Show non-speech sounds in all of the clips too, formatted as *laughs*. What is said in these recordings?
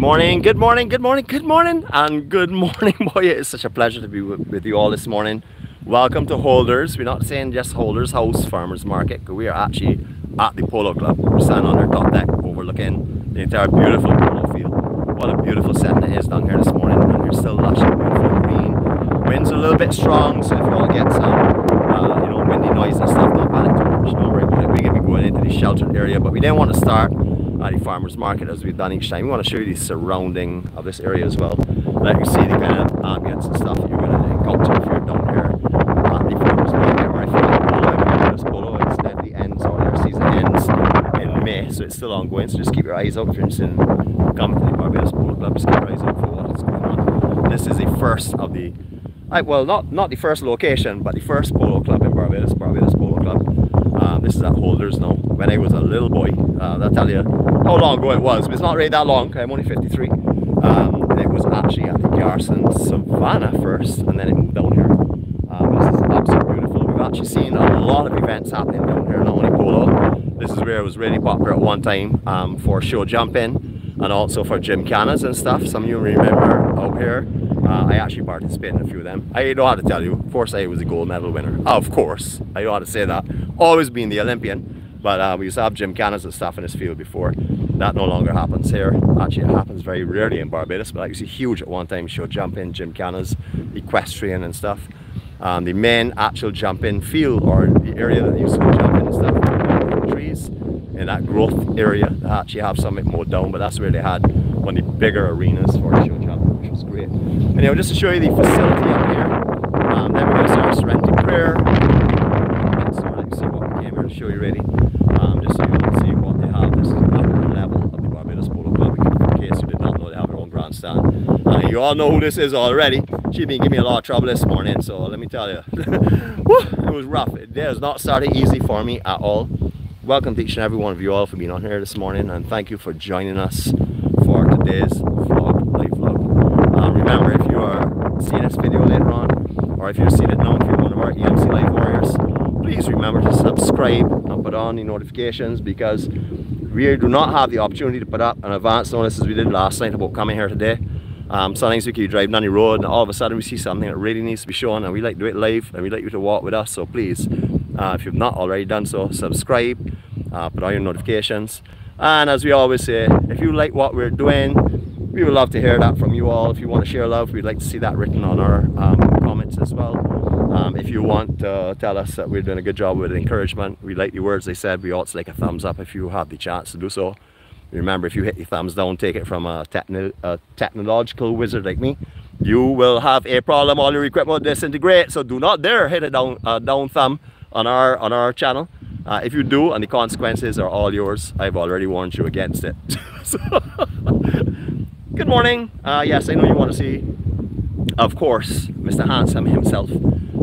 Good morning, good morning, good morning, good morning, and good *laughs* morning, boy. It's such a pleasure to be with you all this morning. Welcome to Holders. We're not saying just Holders House Farmers Market, we are actually at the Polo Club. We're standing on our top deck overlooking the entire beautiful polo field. What a beautiful setting it is down here this morning, and you're still lush and beautiful green. Wind's a little bit strong, so if you all get some, uh, you know, windy noise and stuff, don't panic too much. Don't worry. We're going to be going into the sheltered area, but we didn't want to start at the farmers market as we've done each time. We want to show you the surrounding of this area as well. Let you see the kind of ambience and stuff that you're going to encounter if you're down here at the farmers market or if you're at Polo, this Polo, it's the ends or their season ends in May, so it's still ongoing. So just keep your eyes out if you're interested in coming to the Barbados Polo Club, just keep your eyes out for what's going on. This is the first of the well, not not the first location, but the first polo club in Barbados, Barbados Polo Club. Um, this is at Holders now. When I was a little boy, uh, I'll tell you how long ago it was, but it's not really that long, I'm only 53. Um, it was actually at the Garrison Savannah first, and then it moved down here. Um, this is absolutely beautiful. We've actually seen a lot of events happening down here, not only polo. This is where it was really popular at one time um, for show jumping and also for gymkhanas and stuff. Some of you remember out here. Uh, I actually participated in a few of them. I know how to tell you, of course I was a gold medal winner. Of course, I how to say that. Always being the Olympian. But uh, we used to have gymkhanas and stuff in this field before. That no longer happens here. Actually, it happens very rarely in Barbados, but I used to huge at one time. Show jumping, gymkhanas, equestrian and stuff. Um, the main actual jumping field or the area that used to jump in and stuff, trees in that growth area. They actually have something more down, but that's where they had one of the bigger arenas for show jumping, which was great. Anyway, just to show you the facility up here. Um, then we're going to start Serenity Prayer. So let me see to show you ready just so you can see what they have. This is the level of the Barbados Polo Club, in case you did not know they have their own grandstand. Uh, you all know who this is already. She's been giving me a lot of trouble this morning, so let me tell you, *laughs* it was rough. It has not started easy for me at all. Welcome to each and every one of you all for being on here this morning, and thank you for joining us for today's vlog, live vlog. Um, remember, if you are seeing this video later on, or if you're seeing it now, if you're one of our EMC Live please remember to subscribe and put on the notifications because we do not have the opportunity to put up an advance notice as we did last night about coming here today. Um, sometimes we keep driving down the road and all of a sudden we see something that really needs to be shown and we like to do it live and we like you to walk with us. So please uh, if you've not already done so subscribe uh, put on your notifications. And as we always say if you like what we're doing we would love to hear that from you all. If you want to share love we'd like to see that written on our um, comments as well um, if you want to tell us that we're doing a good job with encouragement, we like the words they said, we also like a thumbs up if you have the chance to do so. Remember, if you hit the thumbs down, take it from a, a technological wizard like me, you will have a problem, all your equipment will disintegrate, so do not dare hit a down, uh, down thumb on our, on our channel. Uh, if you do, and the consequences are all yours, I've already warned you against it. *laughs* so, *laughs* good morning. Uh, yes, I know you want to see, of course, Mr. Handsome himself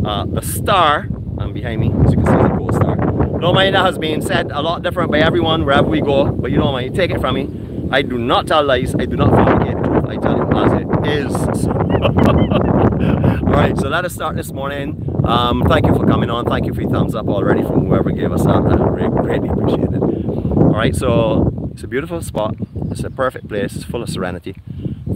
uh, the star um, behind me, as you can see, the gold star. No mind that has been said a lot different by everyone wherever we go, but you know man, you take it from me. I do not tell lies, I do not fabricate truth, I tell you as it is. *laughs* Alright, so let us start this morning. Um, thank you for coming on, thank you for your thumbs up already from whoever gave us that, I really, greatly appreciate it. Alright, so it's a beautiful spot, it's a perfect place, it's full of serenity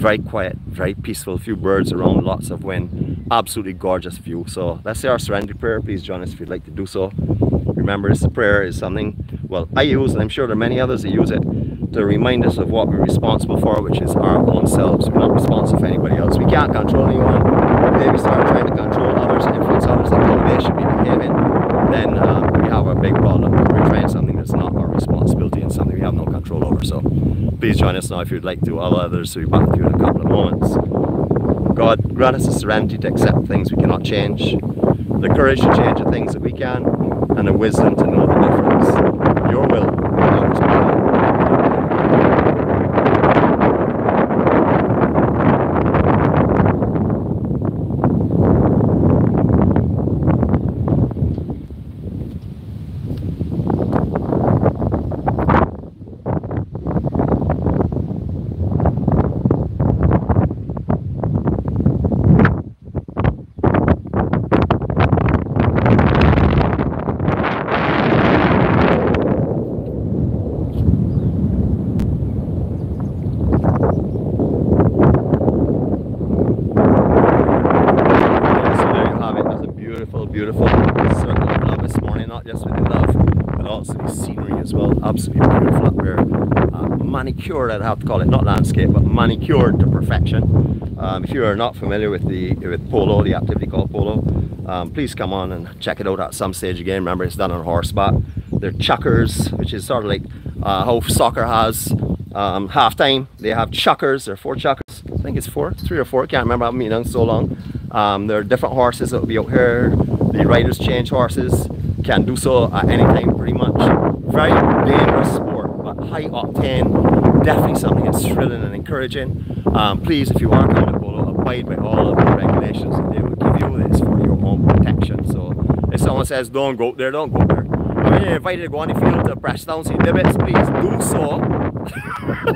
very quiet, very peaceful, few birds around, lots of wind, absolutely gorgeous view. So let's say our serenity prayer. Please join us if you'd like to do so. Remember, this prayer is something, well, I use, and I'm sure there are many others that use it, to remind us of what we're responsible for, which is our own selves. We're not responsible for anybody else. We can't control anyone. If we start trying to control others, influence others, and how they should be behaving, then uh, we have a big problem. We're trying something that's not our responsibility and something we have no control over. So please join us now if you'd like to. All others will be back with you in a couple of moments. God, grant us the serenity to accept things we cannot change, the courage to change the things that we can, and the wisdom to know manicured, I'd have to call it, not landscape, but manicured to perfection. Um, if you are not familiar with the with polo, the activity called polo, um, please come on and check it out at some stage again. Remember, it's done on horseback. They're chukkers, which is sort of like uh, how soccer has um, half time. They have chukkers, there are four chukkers. I think it's four, three or four, can't remember, I've been on so long. Um, there are different horses that will be out here. The riders change horses, can do so at any time pretty much. Very dangerous sport, but high octane, definitely something that's thrilling and encouraging. Um, please, if you are going to polo, abide by all of the regulations that they will give you. It's for your own protection. So if someone says don't go there, don't go there. When you're invited to go on the field to press down some divots, please do so. *laughs*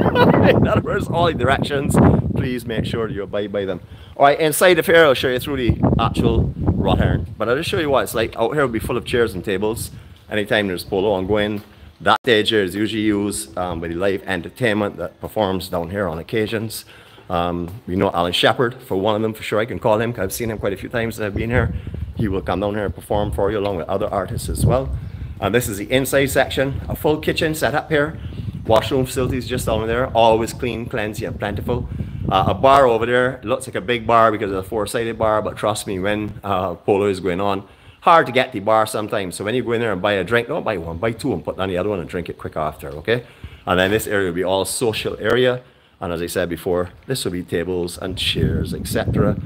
in other words, all the directions, please make sure you abide by them. Alright, inside the fair I'll show you through the actual Rothern. But I'll just show you what it's like. Out here will be full of chairs and tables. Anytime there's polo ongoing, that stage is usually used um, with the live entertainment that performs down here on occasions. Um, we know Alan Shepard for one of them for sure. I can call him because I've seen him quite a few times that I've been here. He will come down here and perform for you along with other artists as well. And this is the inside section, a full kitchen set up here. Washroom facilities just down there, always clean, cleansy and plentiful. Uh, a bar over there, looks like a big bar because of a four-sided bar, but trust me, when uh, polo is going on, hard to get the bar sometimes. So when you go in there and buy a drink, don't buy one, buy two and put down the other one and drink it quick after, okay? And then this area will be all social area. And as I said before, this will be tables and chairs, etc.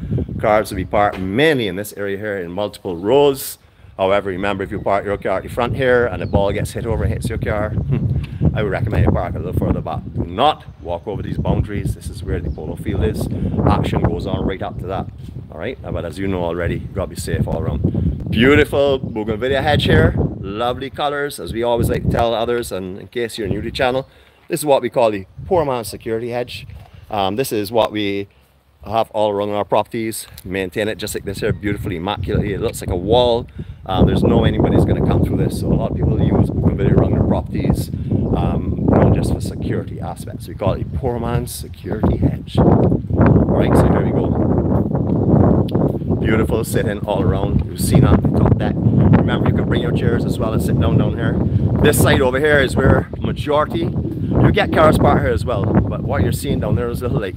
Cars will be parked mainly in this area here in multiple rows. However, remember if you park your car at the front here and the ball gets hit over and hits your car, *laughs* I would recommend you park a little further back. Do not walk over these boundaries. This is where the polo field is. Action goes on right up to that. All right, but as you know already, you gotta be safe all around. Beautiful bougainvillea hedge here. Lovely colors, as we always like to tell others, and in case you're new to the channel, this is what we call the poor man's security hedge. Um, this is what we have all around our properties. Maintain it just like this here beautifully immaculately it looks like a wall. Um, there's no anybody's going to come through this so a lot of people use bougainvillea around their properties um, know, just for security aspects. We call it poor man's security hedge all right so here we go beautiful sitting all around you've seen on the top deck remember you can bring your chairs as well and sit down down here this side over here is where majority you get cars parked here as well but what you're seeing down there is a little like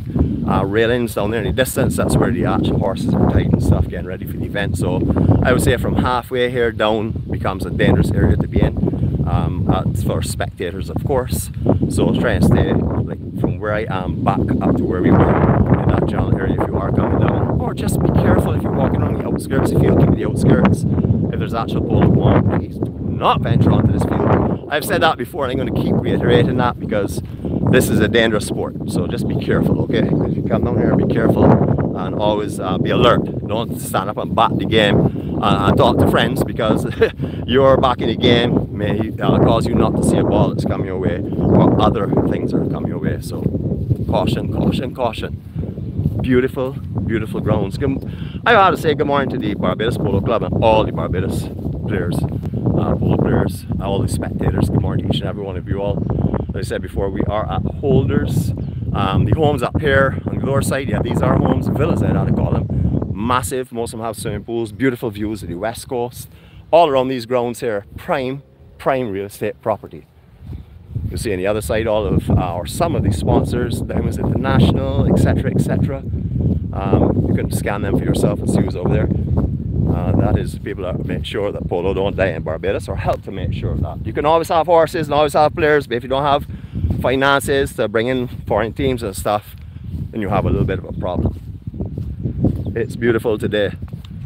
uh, railings down there in the distance. That's where the actual horses are tied and stuff, getting ready for the event. So I would say from halfway here down becomes a dangerous area to be in. Um, that's for spectators, of course. So try and stay like from where I am back up to where we were in that general area if you are coming down. Or just be careful if you're walking on the outskirts. If you keep the outskirts, if there's actual polo going on, please do not venture onto this field. I've said that before and I'm going to keep reiterating that because this is a dangerous sport. So just be careful okay? If you come down here be careful and always uh, be alert. Don't stand up and bat the game. Uh, and talk to friends because *laughs* you're back in the game may uh, cause you not to see a ball that's coming your way or other things are coming your way. So caution caution caution beautiful beautiful grounds I have to say good morning to the Barbados Polo Club and all the Barbados players uh, polo players all the spectators good morning to each and every one of you all as I said before, we are at Holders. Um, the homes up here on the lower side, yeah, these are homes, villas I'd to call them. Massive, most of them have swimming pools, beautiful views of the west coast. All around these grounds here, prime, prime real estate property. You'll see on the other side all of or some of these sponsors, Diamonds International, etc, etc. Um, you can scan them for yourself and see who's over there. Uh, that is people that make sure that polo don't die in Barbados or help to make sure of that. You can always have horses and always have players, but if you don't have finances to bring in foreign teams and stuff, then you have a little bit of a problem. It's beautiful today.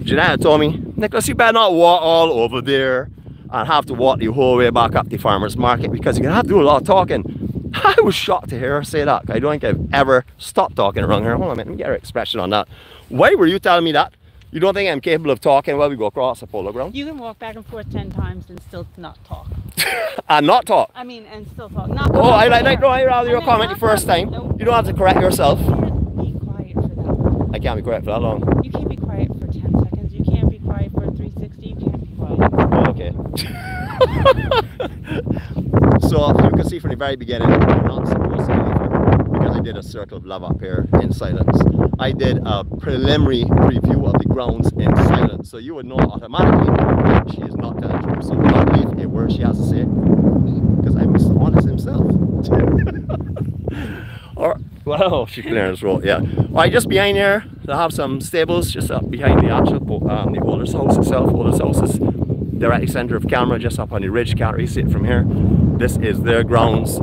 Jeanette told me, Nicholas, you better not walk all over there and have to walk the whole way back up the farmer's market because you're gonna have to do a lot of talking. *laughs* I was shocked to hear her say that. I don't think I've ever stopped talking around her. Hold on a minute, let me get her expression on that. Why were you telling me that? You don't think I'm capable of talking while we go across a polo ground? You can walk back and forth 10 times and still not talk. *laughs* and not talk? I mean, and still talk. Not oh, I like, like, no, I rather your comment the first time. You don't have to correct yourself. You can't be quiet for that long. I can't be quiet for that long. You can't be quiet for 10 seconds. You can't be quiet for 360. You can't be quiet. Oh, okay. *laughs* so you can see from the very beginning, you're not supposed to leave. Because I did a circle of love up here in silence. I did a preliminary preview of the grounds in silence. So you would know automatically that she is not telling the truth. So do not believe a word she has to say. Because I'm. Honest himself. *laughs* or well, she clearance road, yeah. Right, just behind here, they have some stables just up behind the actual um, the holder's house itself. Holder's house is directly center of camera, just up on the ridge. Can't really see it from here. This is their grounds.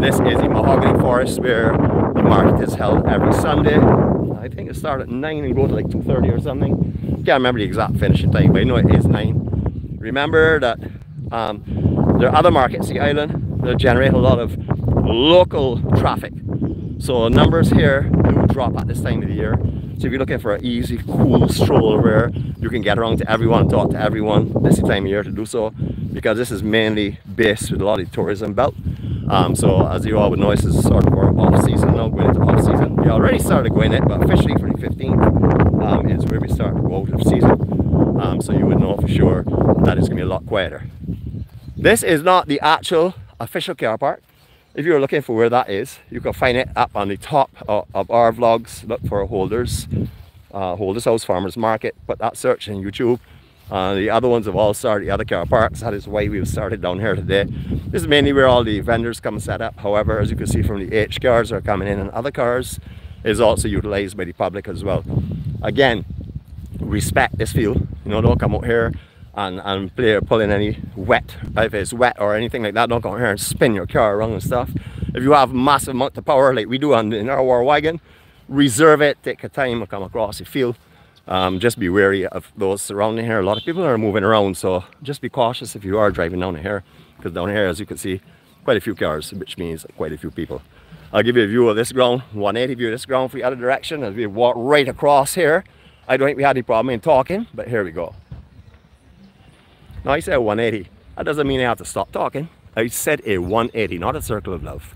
This is the mahogany forest where the market is held every Sunday. I think it started at 9 and go to like 2.30 or something. Can't remember the exact finishing time, but I know it is 9. Remember that um, there are other markets the island that generate a lot of local traffic. So numbers here do drop at this time of the year. So if you're looking for an easy, cool stroll where you can get around to everyone, talk to everyone, this is the time of year to do so because this is mainly based with a lot of tourism belt. Um, so as you all would know, this is sort of our off season now, going into off season. We already started going it, but officially for the 15th um, is where we start to go out of season. Um, so you would know for sure that it's gonna be a lot quieter. This is not the actual official car park. If you're looking for where that is, you can find it up on the top of, our vlogs. Look for Holders, uh, Holders House Farmers Market. Put that search in YouTube uh, the other ones have all started, the other car parks, that is why we've started down here today. This is mainly where all the vendors come set up. However, as you can see from the H cars are coming in and other cars is also utilized by the public as well. Again, respect this field. You know, don't come out here and, and pulling any wet, if it's wet or anything like that, don't come here and spin your car around and stuff. If you have massive amount of power like we do on, in our war wagon, reserve it, take your time come across the field um, just be wary of those surrounding here. A lot of people are moving around, so just be cautious if you are driving down here, because down here, as you can see, quite a few cars, which means quite a few people. I'll give you a view of this ground, 180 view of this ground for the other direction as we walk right across here. I don't think we had any problem in talking, but here we go. Now I said 180. That doesn't mean I have to stop talking. I said a 180, not a circle of love.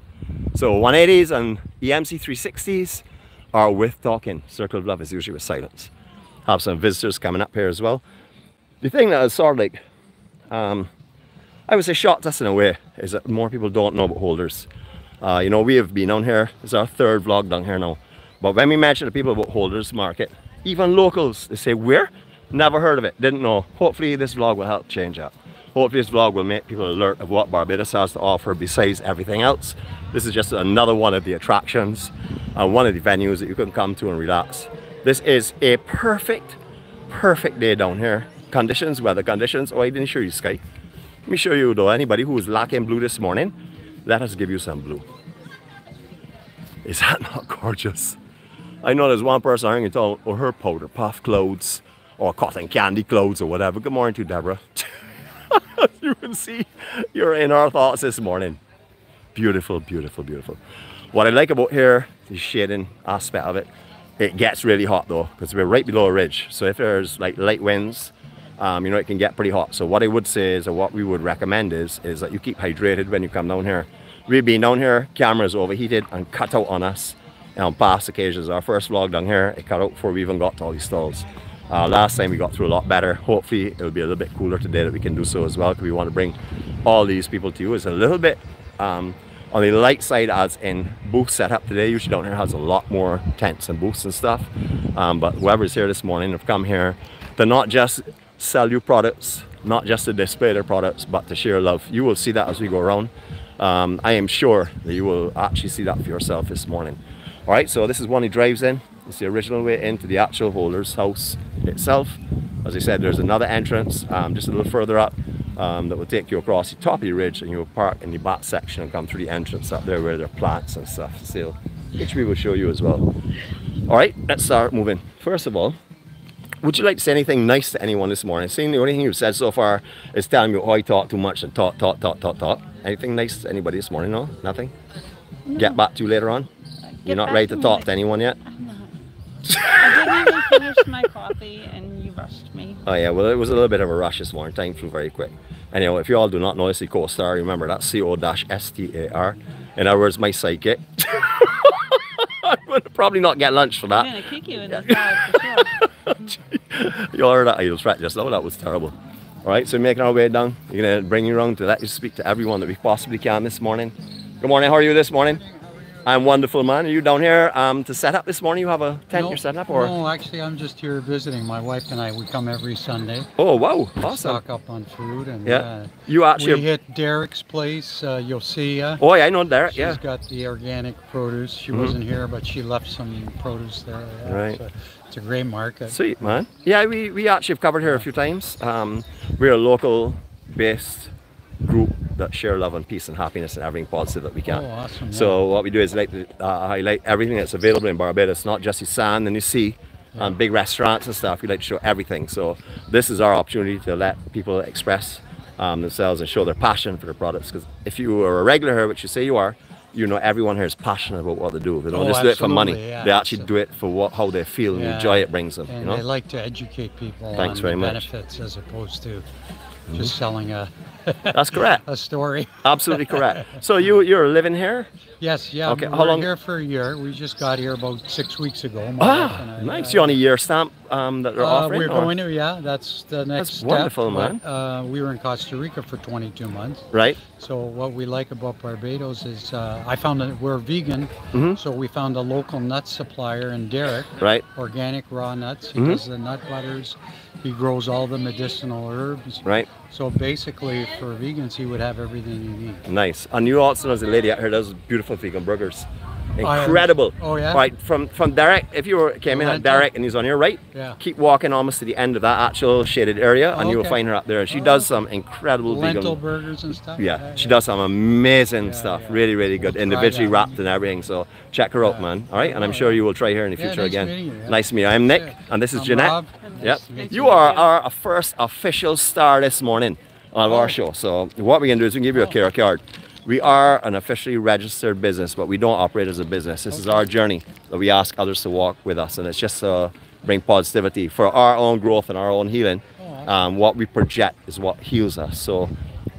So 180s and EMC 360s are with talking. Circle of love is usually with silence have some visitors coming up here as well. The thing that is sort of like, um, I would say shocked us in a way, is that more people don't know about holders. Uh, you know, we have been on here, it's our third vlog down here now. But when we mention to people about holders market, even locals, they say, where? Never heard of it, didn't know. Hopefully this vlog will help change that. Hopefully this vlog will make people alert of what Barbados has to offer besides everything else. This is just another one of the attractions and uh, one of the venues that you can come to and relax. This is a perfect, perfect day down here. Conditions, weather conditions. Oh, I didn't show you sky. Let me show you though, anybody who's lacking blue this morning, let us give you some blue. Is that *laughs* not gorgeous? I know there's one person arguing about or her powder puff clothes or cotton candy clothes or whatever. Good morning to Deborah. *laughs* you can see you're in our thoughts this morning. Beautiful, beautiful, beautiful. What I like about here, the shading aspect of it, it gets really hot though, because we're right below a ridge. So if there's like light winds, um, you know, it can get pretty hot. So what I would say is, or what we would recommend is, is that you keep hydrated when you come down here. We've been down here, cameras overheated and cut out on us on past occasions. Our first vlog down here, it cut out before we even got to all these stalls. Uh, last time we got through a lot better. Hopefully it'll be a little bit cooler today that we can do so as well because we want to bring all these people to you. It's a little bit um, on the light side, as in booth setup today, usually down here has a lot more tents and booths and stuff. Um, but whoever's here this morning have come here to not just sell you products, not just to display their products, but to share love. You will see that as we go around. Um, I am sure that you will actually see that for yourself this morning. All right, so this is one he drives in. It's the original way into the actual holder's house itself. As I said, there's another entrance um, just a little further up um, that will take you across the top of the ridge and you'll park in the back section and come through the entrance up there where there are plants and stuff for sale, which we will show you as well. All right, let's start moving. First of all, would you like to say anything nice to anyone this morning? Seeing the only thing you've said so far is telling me, oh, I talk too much and talk, talk, talk, talk, talk. Anything nice to anybody this morning? No? Nothing? No. Get back to you later on? Get You're not ready to, to talk to anyone yet? No. I didn't even finish my coffee and you rushed me. Oh yeah, well it was a little bit of a rush this morning. Time flew very quick. Anyway, if you all do not know, it's the co-star. Remember that's C-O-S-T-A-R. In other words, my sidekick. *laughs* I'm going to probably not get lunch for that. I'm going to kick you in the side for sure. *laughs* you all heard that idle threat just now. That was terrible. All right, so making our way down. We're going to bring you around to let you speak to everyone that we possibly can this morning. Good morning. How are you this morning? I'm wonderful, man. Are you down here um, to set up this morning? You have a tent no, you're setting up, or? No, actually, I'm just here visiting. My wife and I, we come every Sunday. Oh, wow. Awesome. Stock up on food. and Yeah. uh, You actually. We hit Derek's place, uh, Yosia. oh, yeah, I know Derek. She's Yeah. She's got the organic produce. She Mhm. wasn't here, but she left some produce there. yeah, Right. so it's a great market. Sweet, man. Yeah, we, we actually have covered here a few times. Um, we're a local based group that share love and peace and happiness and everything positive that we can. Oh, awesome. yeah. So what we do is like uh, highlight everything that's available in Barbados, not just the sand and the sea and big restaurants and stuff. We like to show everything. So this is our opportunity to let people express um, themselves and show their passion for the products. Because if you are a regular here, which you say you are, you know everyone here is passionate about what they do. They don't Oh, just do it for money. yeah. They actually do it for what how they feel and the joy it brings them. and you know. they like to educate people Thanks on very the much. Benefits as opposed to just mm-hmm. selling a, That's correct. *laughs* a story. Absolutely correct. So you you're living here? Yes, yeah. Okay, We're how long- here for a year. We just got here about six weeks ago. my Ah, I, nice. uh, You on a year stamp um, that they're Uh, offering? we're or- going to, yeah. That's the next That's step. wonderful, but, man. Uh, we were in Costa Rica for 22 months. Right. So what we like about Barbados is uh, I found that we're vegan, Mhm. so we found a local nut supplier in Derrick, Right. organic raw nuts. He Mhm. does the nut butters. He grows all the medicinal herbs. Right. So basically, for vegans, he would have everything you need. Nice. And you also know a lady out here does beautiful vegan burgers. Incredible. oh, yeah? Right from from Derek. If you were came in at? Derek and he's on your right, Yeah. keep walking almost to the end of that actual shaded area, and you'll find her up there. She Oh. does some incredible Lentil vegan. burgers and stuff. Yeah, she does some amazing Yeah, stuff. yeah. Really, really good. We'll Individually wrapped and everything. So check her out, Yeah. man. All right, and I'm Oh, sure you will try her in the Yeah, future nice again. meeting you, yeah. Nice to meet you. I'm Nick, and this is I'm Jeanette. Rob. Yep. Nice You are our first official star this morning of Oh. our show. So what we're gonna do is we can give you a Oh. care card. We are an officially registered business, but we don't operate as a business. This is our journey that we ask others to walk with us, and it's just to bring positivity for our own growth and our own healing. Um, what we project is what heals us. So,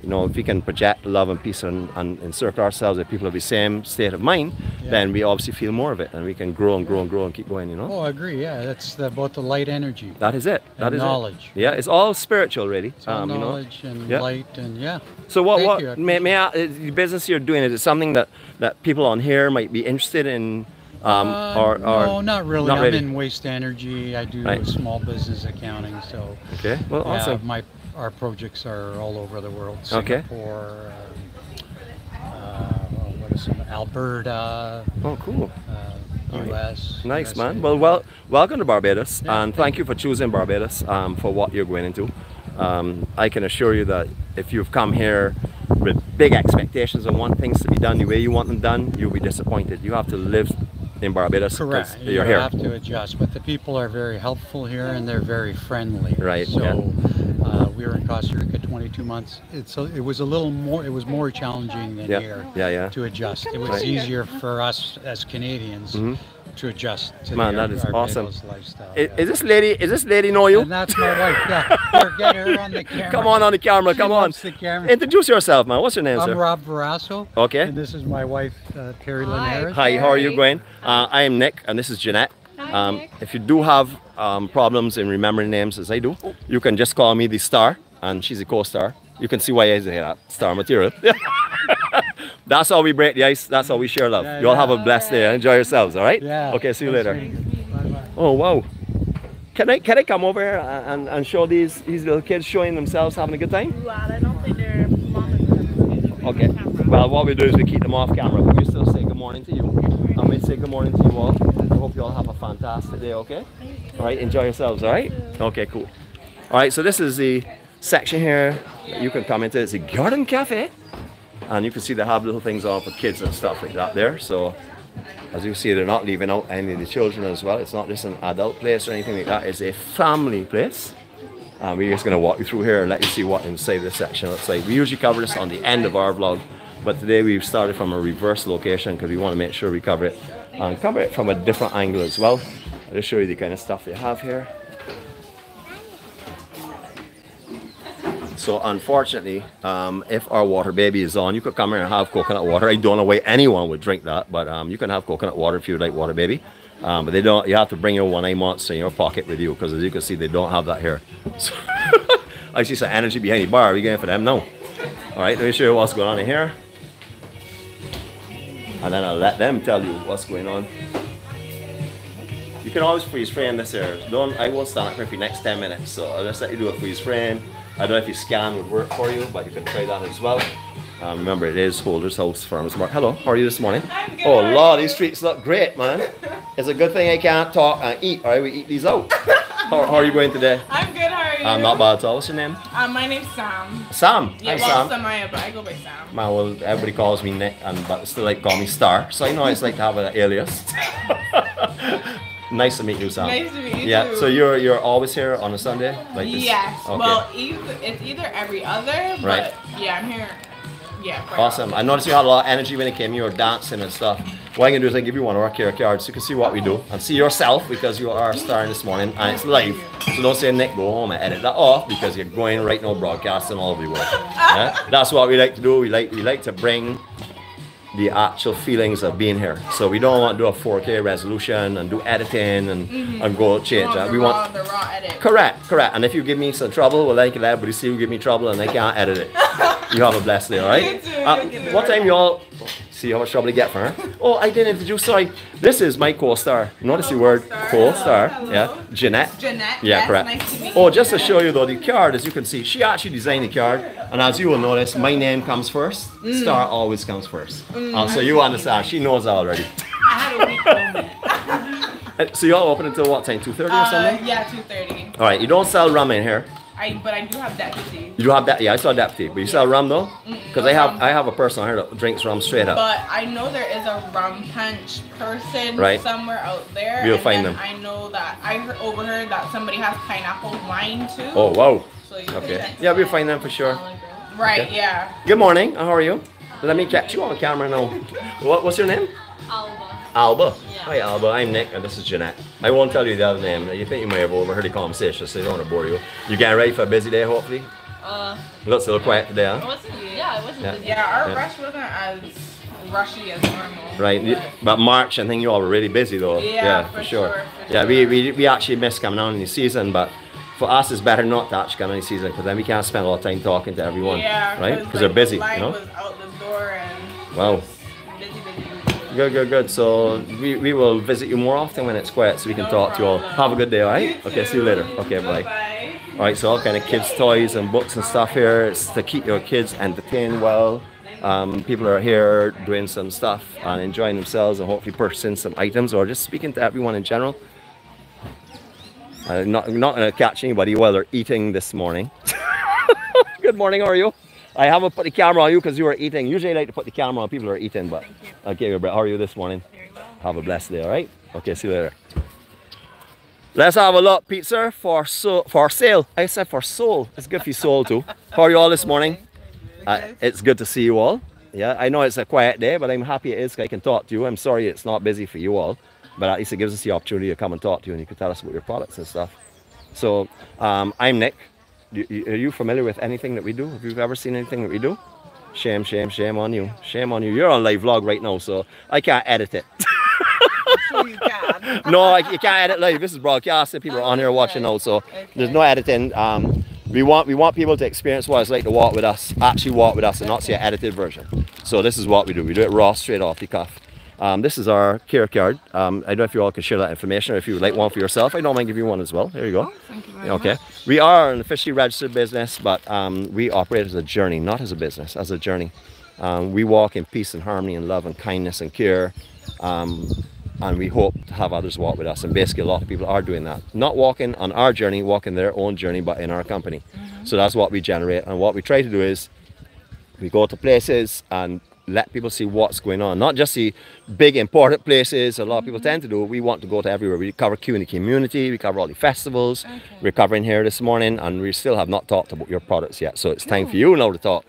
you know, if we can project love and peace and, and encircle ourselves with people of the same state of mind, Yeah. then we obviously feel more of it, and we can grow and grow and grow and keep going. You know. Oh, I agree. Yeah, that's the, about the light energy. That is it. That is knowledge. It. Yeah, it's all spiritual, really. It's all um, you know. knowledge and Yeah. light and yeah. So what? Thank what you, may, may I, the business you're doing? Is it something that that people on here might be interested in? Um, Uh, or, or no, not really. not I'm really? in waste energy. I do Right. small business accounting. So okay. Well, yeah, awesome. my our projects are all over the world. Okay. Singapore, um, uh, what is it? Alberta, Oh, cool. uh. U.S. Nice USA. man. Well, well, welcome to Barbados, Yeah, and thank you for choosing Barbados um, for what you're going into. Um, I can assure you that if you've come here with big expectations and want things to be done the way you want them done, you'll be disappointed. You have to live in Barbados. Correct. you're you here. have to adjust, but the people are very helpful here and they're very friendly. Right, So yeah. uh, we were in Costa Rica 22 months. It's a, it was a little more. It was more challenging than Yeah, here yeah, yeah. to adjust. It was Right. easier for us as Canadians Mhm. To adjust to Man, the that is Barbados awesome. lifestyle. Is, yeah. is this lady? Is this lady know you? And that's my wife. Yeah, Here, get her on the camera. *laughs* Come on on the camera. She Come on. the camera. Introduce yourself, man. What's your name, I'm sir? Rob Verasso. Okay. And this is my wife, uh, Terry Lynn Hi. Harris. Hi, how are you Hi. going? Uh, I am Nick, and this is Jeanette. Hi, Um, Nick. if you do have um, problems in remembering names as I do, you can just call me the star, and she's a co-star. You can see why I say that star material. *laughs* That's how we break the ice. That's how we share love. Yeah, you all have a blessed day. Enjoy yourselves. All right? Yeah. Okay. See you Thanks, later. Bye-bye. Oh wow. Can I can I come over here and, and show these these little kids showing themselves having a good time? Glad I don't think they're Okay. Well, what we do is we keep them off camera, but we still say good morning to you. And we say good morning to you all. I hope you all have a fantastic day, okay? All right, enjoy yourselves, all right? Okay, cool. All right, so this is the section here you can come into. It's a garden cafe. And you can see they have little things on for kids and stuff like that there. So as you see, they're not leaving out any of the children as well. It's not just an adult place or anything like that. It's a family place. And we're just going to walk you through here and let you see what inside this section looks like. We usually cover this on the end of our vlog, but today we've started from a reverse location because we want to make sure we cover it and cover it from a different angle as well. I'll just show you the kind of stuff they have here. So unfortunately, um, if our water baby is on, you could come here and have coconut water. I don't know why anyone would drink that, but um, you can have coconut water if you like water baby. Um, but they don't. You have to bring your one eye monster in your pocket with you because as you can see, they don't have that here. So *laughs* I see some energy behind the bar. Are we going for them? No. All right, let me show you what's going on in here. and then I'll let them tell you what's going on. You can always freeze frame this here. Don't I won't stand up for the next 10 minutes, so I'll just let you do a freeze frame. I don't know if you scan would work for you, but you can try that as well. Um, remember, it is Holder's House Farmers Market. Hello, how are you this morning? I'm good, Oh, Lord, these streets look great, man. It's a good thing I can't talk and eat, all right? We eat these out. how, how are you going today? I'm good. How are you? I'm not bad at all. What's your name? Uh, my name's Sam. Sam. Yeah, I'm well, Sam. Samaya, but I go by Sam. Man, well, everybody calls me Nick, and but still like call me Star. So I know it's like to have an alias. *laughs* nice to meet you, Sam. Nice to meet you Yeah. too. So you're you're always here on a Sunday, like this? Yes. Okay. Well, either, it's either every other, but Right. yeah, I'm here. Yeah. Awesome. I noticed you had a lot of energy when it came. You were dancing and stuff. What I'm gonna do is I give you one of our care cards so you can see what we do and see yourself because you are starring this morning and it's live. So don't say Nick, go home and edit that off because you're going right now broadcasting all over the world. Yeah? That's what we like to do. We like we like to bring the actual feelings of being here. So we don't want to do a 4K resolution and do editing and, and go change that. We raw, want the raw edit. Correct, correct. And if you give me some trouble, well, I can let everybody see you give me trouble and I can't edit it. *laughs* You have a blessed day, all right? Too, Uh, what time y'all see how much trouble you get for her? *laughs* Oh, I didn't introduce, sorry. This is my co-star. Notice the word co-star. co-star. Hello. Yeah, Jeanette. Jeanette. Yeah, yes, correct. Nice to meet Oh, just to show you though, the card, as you can see, she actually designed the card, and as you will notice, my name comes first. Mm. Star always comes first. Uh, so you understand, she knows that already. I had a weak. *laughs* So y'all open until what time? 2.30 or Uh, something? yeah, two thirty. All right, you don't sell rum in here. I but I do have deputy. You do have that? Yeah, I saw deputy, but you sell rum though? Because no I have rum. I have a person here that drinks rum straight up. But I know there is a rum punch person Right. somewhere out there. You'll and find then them. I know that I heard, overheard that somebody has pineapple wine too. Oh wow. So you can Okay. check Yeah, we'll find them for sure. Right. Okay. Yeah. Good morning. How are you? Let me catch you on camera now. What, what's your name? Alba. Alba. Yeah. Hi Alba. I'm Nick, and this is Jeanette. I won't tell you the other name. You think you may have overheard the conversation, so I don't want to bore you. You getting ready for a busy day, hopefully? Uh, Looks a little quiet today, it huh? wasn't. Yeah, it wasn't. Yeah. busy. Yeah. Our Yeah. rush wasn't as rushy as normal. Right. you- But March, I think you all were really busy though. Yeah, for sure, for yeah, sure. we, we we actually miss coming on in the season, but for us it's better not to actually come on in the season because then we can't spend a lot of time talking to everyone. Yeah. Right? Because they're busy, you know. was out the door and Wow. Good, good, good. So we, we will visit you more often when it's quiet so we can No talk to you all. Have a good day, alright? You Okay, see you later. Okay, bye. Bye. Alright, so all kind of kids' toys and books and stuff here. It's to keep your kids entertained well. Um, people are here doing some stuff and enjoying themselves and hopefully purchasing some items or just speaking to everyone in general. I'm not, not going to catch anybody while they're eating this morning. *laughs* Good morning, how are you? I haven't put the camera on you because you were eating. Usually I like to put the camera on people who are eating, but okay, Brett, how are you this morning? Very well. Have a blessed day, all right? Okay, see you later. Let's have a look. Pizza for so for sale. I said for soul. It's good for your soul too. How are you all this morning? Uh, it's good to see you all. Yeah, I know it's a quiet day, but I'm happy it is. I can talk to you. I'm sorry it's not busy for you all, but at least it gives us the opportunity to come and talk to you and you can tell us about your products and stuff. So, um, I'm Nick. You- Are you familiar with anything that we do? Have you ever seen anything that we do? Shame, shame, shame on you. Shame on you. You're on live vlog right now, so I can't edit it. *laughs* Sure you can. no, I, you can't edit live. This is broadcasting. People are on here watching now, so there's no editing. Um, we want we want people to experience what it's like to walk with us, actually walk with us, and not see an edited version. So this is what we do. We do it raw, straight off the cuff. Um, this is our care card. Um, I don't know if you all can share that information, or if you would like one for yourself. I don't mind giving you one as well. There you go. Thank you very Okay. much. We are an officially registered business, but um, we operate as a journey, not as a business, as a journey. Um, we walk in peace and harmony and love and kindness and care. Um, and we hope to have others walk with us. And basically, a lot of people are doing that. Not walking on our journey, walking their own journey, but in our company. So that's what we generate. And what we try to do is we go to places and let people see what's going on. Not just the big important places a lot of people mm-hmm. tend to do. We want to go to everywhere. We cover CUNY community, we cover all the festivals. We're covering here this morning and we still have not talked about your products yet. So it's time for you now to talk.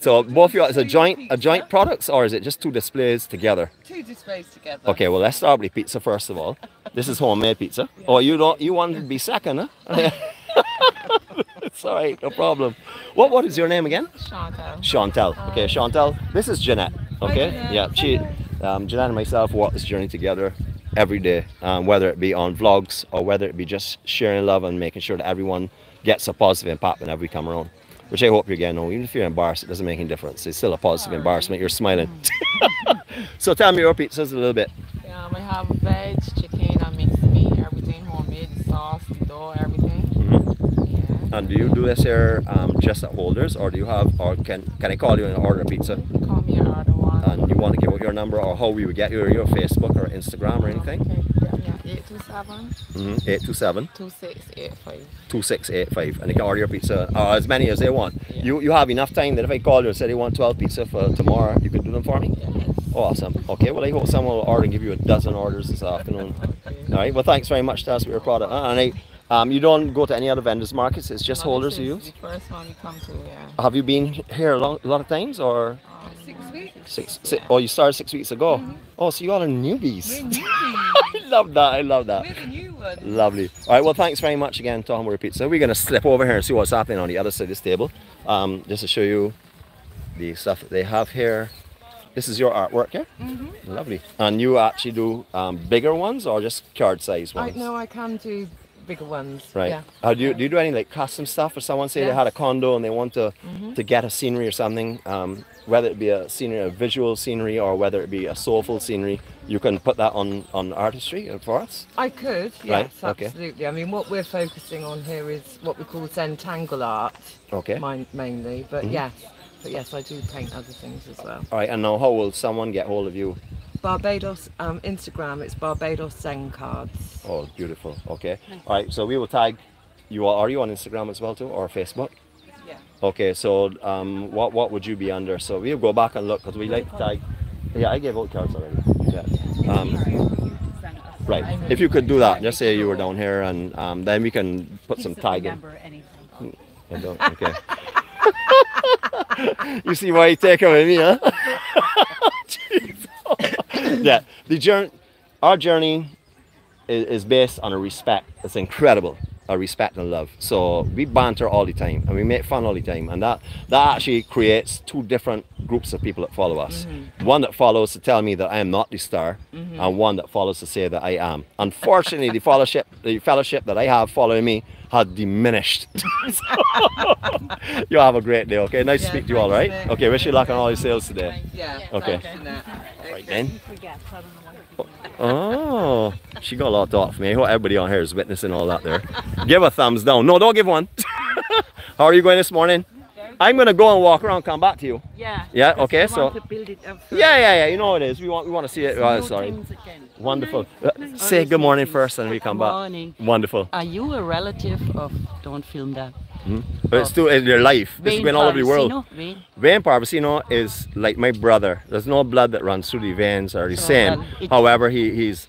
So both of you, is a joint a joint products or is it just two displays together? Two displays together. Okay, well let's start with the pizza first of all. This is homemade pizza. *laughs* Oh, you don't you wanted to be second, huh? *laughs* *laughs* *laughs* right, no problem. What what is your name again? Chantelle. Chantelle. Okay, Chantelle. This is Jeanette. Okay, yeah, she, um, Jeanette and myself walk this journey together every day, um, whether it be on vlogs or whether it be just sharing love and making sure that everyone gets a positive impact whenever we come around. which I hope you're getting. No, even if you're embarrassed, it doesn't make any difference. It's still a positive embarrassment. You're smiling. *laughs* so tell me your pizzas a little bit. Yeah, we have veg, chicken, and mixed meat, everything homemade, the sauce, the dough, everything. And do you do this here um, just at Holders, or do you have, or can can I call you and order a pizza? Call me your order one. And you want to give out your number, or how we would get you, or your Facebook or Instagram or anything? Okay, yeah, yeah. 827 Mm-hmm. 827 2685. 2685 and they can order your pizza uh, as many as they want. Yeah. You you have enough time that if I call you and say they want 12 pizza for tomorrow, you can do them for me? Yes. Awesome. Okay, well I hope someone will order and give you a dozen orders this afternoon. Okay. All right, well thanks very much to us for your product. Uh, and I, um, you don't go to any other vendors markets, it's just No, holders you use? The first one we come to, yeah. Have you been here a, long, a lot of times or Um, six weeks. six, six oh you started six weeks ago? Oh, so you all are *laughs* newbies. I love that, I love that. We're the new one. Lovely. All right, well, thanks very much again, Tom We're Pizza. We're going to slip over here and see what's happening on the other side of this table, um, just to show you the stuff that they have here. This is your artwork, yeah? Mm-hmm. Lovely. And you actually do um, bigger ones or just card size I ones? know I can do bigger ones. Right. Yeah. Uh, do, you, do you do any like custom stuff? Or someone say they had a condo and they want to Mm-hmm. to get a scenery or something, um, whether it be a scenery, a visual scenery, or whether it be a soulful scenery, you can put that on on artistry for us. I could, Right, yes, okay. absolutely. I mean, what we're focusing on here is what we call Zentangle art, Okay. mine, mainly. But Mhm. yes, but yes, I do paint other things as well. All right. And now, how will someone get hold of you? Barbados um, Instagram, it's Barbados Zen Cards. Oh, beautiful. Okay. All right. So we will tag you. Are you on Instagram as well too, or Facebook? Yeah. Okay. So um, what what would you be under? So we'll go back and look because we like to tag. Yeah, I gave out cards already. Yeah. Um, right. If you could do that, just say you were down here, and um, then we can put some tag in. I don't. Okay. *laughs* you see why you take it with me, huh? *laughs* *laughs* Yeah. The journey, our journey is, is based on a respect. It's incredible, a respect and love. So we banter all the time and we make fun all the time, and that that actually creates two different groups of people that follow us. Mm-hmm. One that follows to tell me that I am not the star, mm-hmm. and one that follows to say that I am. Unfortunately, the fellowship, the fellowship that I have following me has diminished. *laughs* you have a great day. Okay, nice to speak to you all. Right? thanks, Nick. Okay, wish you luck on all your sales today. Yeah. Okay. thanks, Jeanette. Right then. Oh, she got a lot of thought for me. I hope everybody on here is witnessing all that there. Give a thumbs down. No, don't give one. *laughs* How are you going this morning? I'm gonna go and walk around, come back to you. Yeah. Yeah, okay, so- to build it up. Yeah, yeah, yeah. You know what it is. We want, we want to see it. Oh, sorry. Wonderful. Uh, say good morning first, and we come Good back. morning. Wonderful. Are you a relative of? Don't film that. But it's still in your life. This has been all over the world. Wayne? Wayne Parvicino is like my brother. There's no blood that runs through the veins are the So, same. well, However, he, he's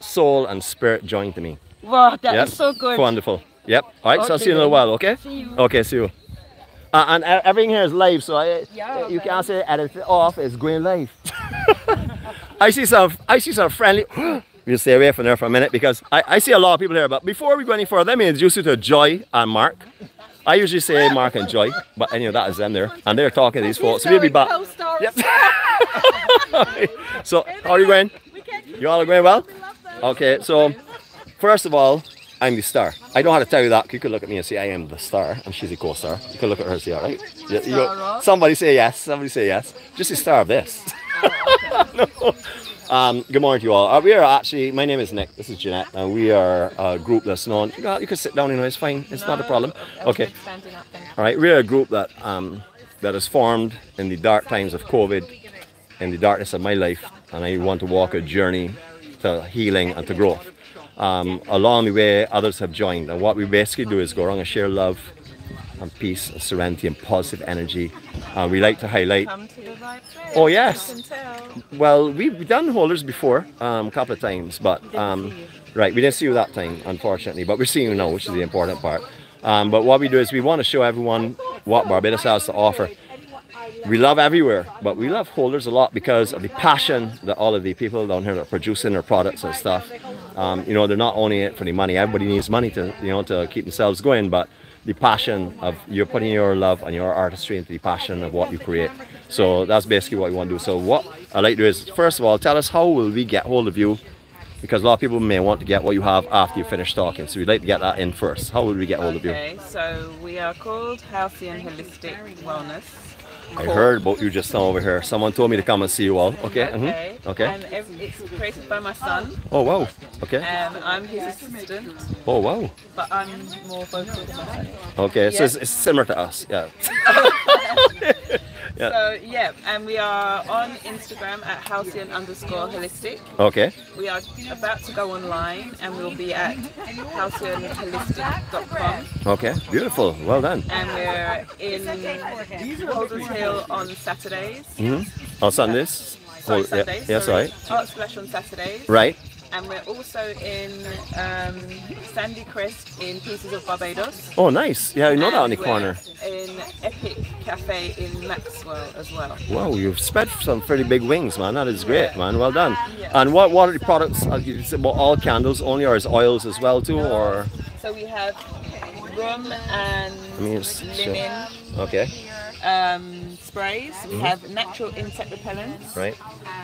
soul and spirit joined to me. Wow, that is Yep. so good. Wonderful. Yep. All right. so I'll see you in a little while. Okay. See you. Okay. See you. Uh, and everything here is live, so I, Yeah, you can't say edit it off. It's going live. *laughs* I see some. I see some friendly. *gasps* We'll stay away from there for a minute because I, I see a lot of people here. But before we go any further, let me introduce you to Joy and Mark. I usually say Mark and Joy, but anyway, that is them there, and they're talking to these folks. So we'll be back. Yep. *laughs* so, how are you going? You all are going well? Okay, so first of all, I'm the star. I don't know how to tell you that. You could look at me and say I am the star, and she's a co-star. You could look at her and say, all right. You- you go- somebody say yes. Somebody say yes. Just the star of this. *laughs* No. Um, good morning to you all. Uh, we are actually, my name is Nick. This is Jeanette, and we are a group that's known. You, know, you can sit down, you know, it's fine. It's not a problem. Okay. All right, we're a group that um, that is formed in the dark times of COVID, in the darkness of my life, and I want to walk a journey to healing and to growth. Um, along the way, others have joined, and what we basically do is go around and share love and peace and serenity and positive energy. Uh, we like to highlight. To right. Oh, yes. You can tell. Well, we've done holders before um, a couple of times, but um, right, we didn't see you that time, unfortunately. But we're seeing you now, which is the important part. Um, but what we do is we want to show everyone what Barbados has to offer. We love everywhere, but we love holders a lot because of the passion that all of the people down here are producing their products and stuff. Um, you know, they're not only it for the money. Everybody needs money to, you know, to keep themselves going, but the passion of you're putting your love and your artistry into the passion of what you create. So that's basically what we want to do. So what I like to do is, first of all, tell us how will we get hold of you because a lot of people may want to get what you have after you finish talking. So we'd like to get that in first. How would we get hold of you? Okay, so we are called Halcyon Holistic Wellness. I heard about you just now over here. Someone told me to come and see you all. Okay. Okay. mhm, Okay. And it's created by my son, Oh wow. Okay. and I'm his assistant, Oh wow. but I'm more focused on myself. Okay. So it's, it's similar to us. Yeah. *laughs* Yeah. So yeah, and we are on Instagram at halcyon underscore holistic. Okay. We are about to go online, and we'll be at halcyonholistic.com. Okay. Beautiful. Well done. And we're in Holders Hill on Saturdays. hmm On Sundays. Sorry, Oh, yeah, Sundays. Yes. sorry. Right. Art Splash on Saturdays. Right. And we're also in um, Sandy Crest in Pieces of Barbados. Oh, nice. Yeah, you know that on the corner. In Epic Cafe in Maxwell as well. Wow, you've spread some pretty big wings, man. That is great, Yeah. man. Well done. Yeah. And what what are the products? Are you- is it all candles only, or is oils as well too, or? So we have rum and I mean, it's- linen Okay. um, sprays. We have natural insect repellents. Right.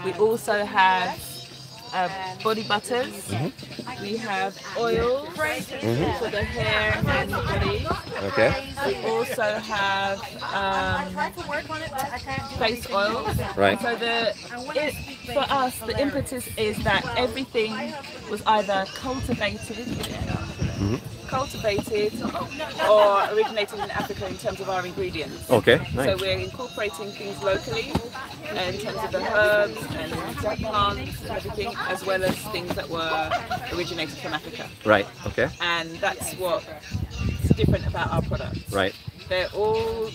We also have uh, body butters. We have oil for the hair and the body. Okay. We also have um, face oils. Right. So the it, for us, the impetus is that everything was either cultivated, cultivated, or originated in Africa in terms of our ingredients. Okay. So we're incorporating things locally in terms of the herbs and plants and everything, as well as things that were originated from Africa. Right. Okay. And that's what's different about our products. Right. They're all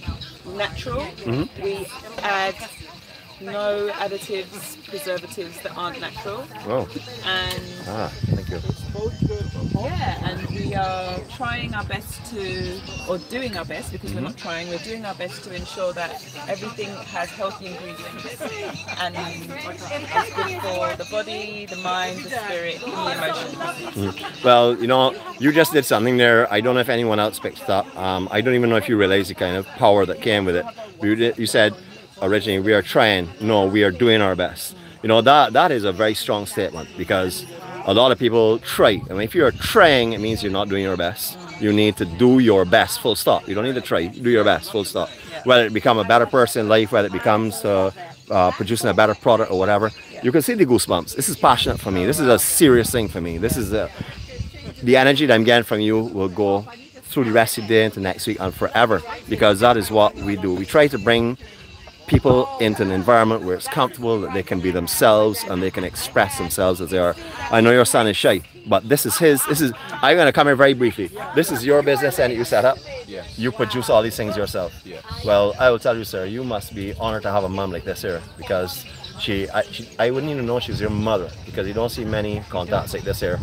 natural. Mm-hmm. We add no additives, preservatives that aren't natural. Oh. And Ah. Thank you. Yeah, and we are trying our best to, or doing our best because we're not trying, we're doing our best to ensure that everything has healthy ingredients and is good for the body, the mind, the spirit, the emotions. Well, you know, you just did something there. I don't know if anyone else picked up. Um, I don't even know if you realize the kind of power that came with it. You, did, you said originally we are trying. No, we are doing our best. You know that that is a very strong statement because a lot of people try. I mean, if you're trying, it means you're not doing your best. You need to do your best. Full stop. You don't need to try. Do your best. Full stop. Whether it become a better person in life, whether it becomes uh, uh, producing a better product or whatever, you can see the goosebumps. This is passionate for me. This is a serious thing for me. This is a the energy that I'm getting from you will go through the rest of the day into next week and forever because that is what we do. We try to bring people into an environment where it's comfortable, that they can be themselves and they can express themselves as they are. I know your son is shy, but this is his. This is. I'm going to come here very briefly. This is your business and you set up. Yes. You produce all these things yourself. Yes. Well, I will tell you, sir, you must be honored to have a mom like this here because she I, she, I wouldn't even know she was your mother because you don't see many contacts like this here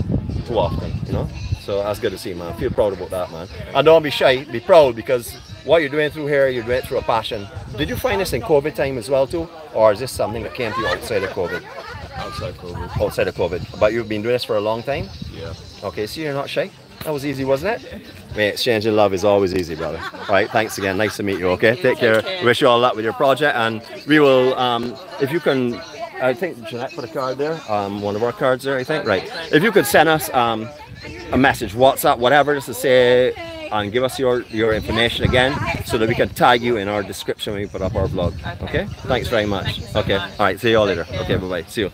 too often, you know? So that's good to see, man. I feel proud about that, man. And don't be shy, be proud because what you're doing through here, you're doing it through a passion. Did you find this in COVID time as well, too? Or is this something that came to you outside of COVID? Outside COVID. Outside of COVID. But you've been doing this for a long time? Yeah. Okay, so you're not shy? That was easy, wasn't it? Mate, exchanging love is always easy, brother. All right, thanks again. Nice to meet you, okay? Take care. care. Wish you all luck with your project. And we will, um, if you can, I think Jeanette put a card there, um, one of our cards there, I think. Right. If you could send us um, a message, WhatsApp, whatever, just to say, and give us your, your information again so that we can tag you in our description when we put up our vlog. Okay? Okay. Thanks very much. Thank so okay. much. All right, see you all later. Okay, bye bye. See you.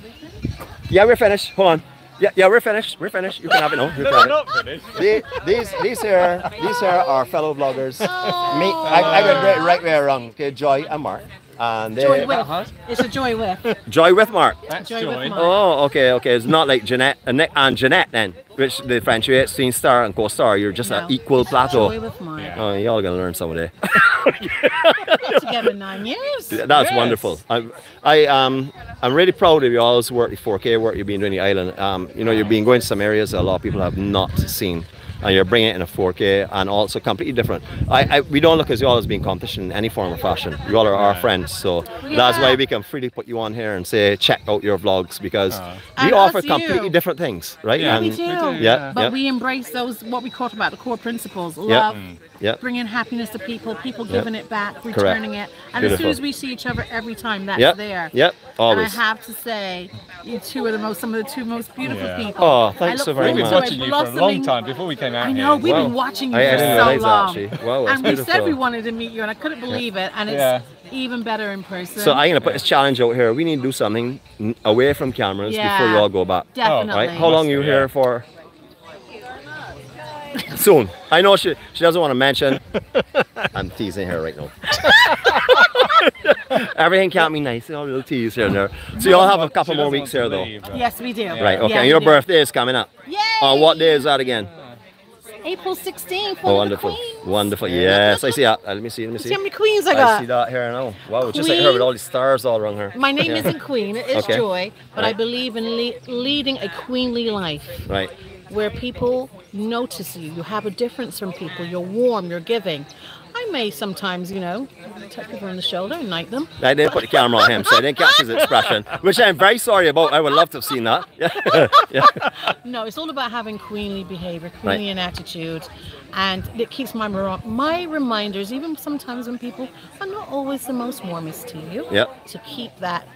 Yeah, we're finished. Hold on. Yeah, yeah, we're finished. We're finished. You can have it now. You can have it. not finished. The- these these here these here are fellow vloggers. Me, I, I got right, right way around. Okay, Joy and Mark, and they Joy with. It's a joy with. Joy with Mark. That's Joy with joy. Mark. Oh, okay, okay. It's not like Jeanette and Nick and Jeanette then, which differentiates between star and co-star. You're just No. an equal plateau. Joy with Mark. Yeah. Oh, y'all gonna learn someday. Together nine years. *laughs* That's Yes. wonderful. I, I um, I'm really proud of you all's work, the 4K work you've been doing in the island. Um, you know, you've been going to some areas that a lot of people have not seen. And you're bringing it in a 4K and also completely different. I, I we don't look at you all as being competition in any form or fashion. You all are our friends, so that's why we can freely put you on here and say check out your vlogs because uh. we offer us you. completely different things, right? Yeah, We And- do. Yeah, But yeah. we embrace those, what we talk about, the core principles. Yeah. Love, mm. Yeah. bringing happiness to people, people Yeah. giving it back, returning it. And as soon as we see each other every time, that's Yep. there. Yep. Always. And I have to say, you two are the most, some of the two most beautiful Yeah. people. Oh, thanks so very We've been much. forward watching you for a long time before we came out I here. know, we've Wow. been watching you I- I for didn't so realize that, long. actually. Wow, that's and we said we wanted to meet you, and I couldn't believe it. And it's Yeah. even better in person. So I'm gonna put this challenge out here. We need to do something away from cameras before you all go back. Definitely. Right? How long are you here for? Soon. I know she she doesn't want to mention. *laughs* I'm teasing her right now. *laughs* Everything can't be nice. You know, little tease here and there. So you'll have a couple more weeks here though. leave, Yes, we do. Right. Okay. Yeah, and your do. birthday is coming up. Yay! On what day is that again? April 16th. Oh, wonderful. Wonderful. Yes, I see that. Uh, Let me see. Let me See see. how many queens I I see that here now. Wow, just like her with all these stars all around her. My name Yeah. isn't Queen, it is Okay. Joy, but I believe in le- leading a queenly life Right. where people notice you. You have a difference from people. You're warm, you're giving. I may sometimes, you know, touch people on the shoulder and knight them. I didn't put the camera on him, so I didn't catch his expression, which I'm very sorry about. I would love to have seen that. *laughs* Yeah. No, it's all about having queenly behavior, queenly an attitude, and it keeps my my reminders. Even sometimes when people are not always the most warmest to you, Yep. to keep that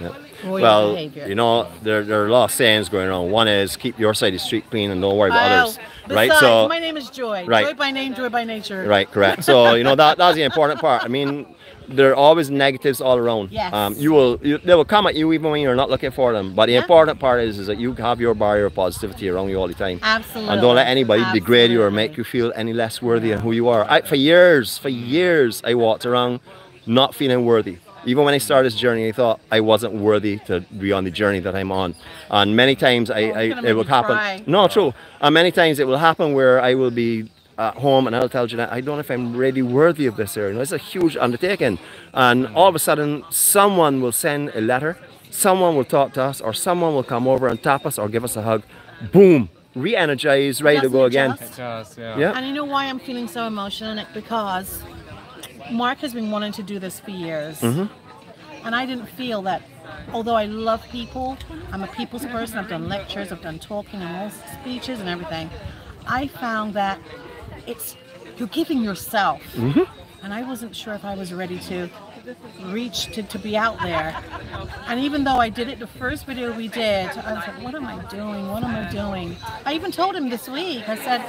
Yep. Well, behavior. you know, there, there are a lot of sayings going on. One is keep your side of the street clean and don't worry about Well, others. Right? besides, So, my name is Joy. Right. Joy by name, Joy by nature. right, correct. So, you know, that that's the important part. I mean, there are always negatives all around. Yes. Um, you will, you, they will come at you even when you're not looking for them. But the Yeah. important part is, is that you have your barrier of positivity around you all the time. Absolutely. And don't let anybody degrade you or make you feel any less worthy than who you are. I, for years, for years, I walked around not feeling worthy. Even when I started this journey, I thought I wasn't worthy to be on the journey that I'm on. And many times I, Oh, I it's it make will happen. cry. No, true. And many times it will happen where I will be at home and I'll tell Jeanette, I don't know if I'm really worthy of this here. You know, it's a huge undertaking. And all of a sudden, someone will send a letter, someone will talk to us, or someone will come over and tap us or give us a hug. Boom! Re-energized, ready to Doesn't go it again. just? It does, yeah. Yeah. And you know why I'm feeling so emotional? Nick? Because Mark has been wanting to do this for years. Mm-hmm. And I didn't feel that, although I love people, I'm a people's person, I've done lectures, I've done talking and all speeches and everything. I found that it's, you're giving yourself. Mm-hmm. And I wasn't sure if I was ready to reach to, to be out there. And even though I did it the first video we did, I was like, what am I doing? What am I doing? I even told him this week, I said,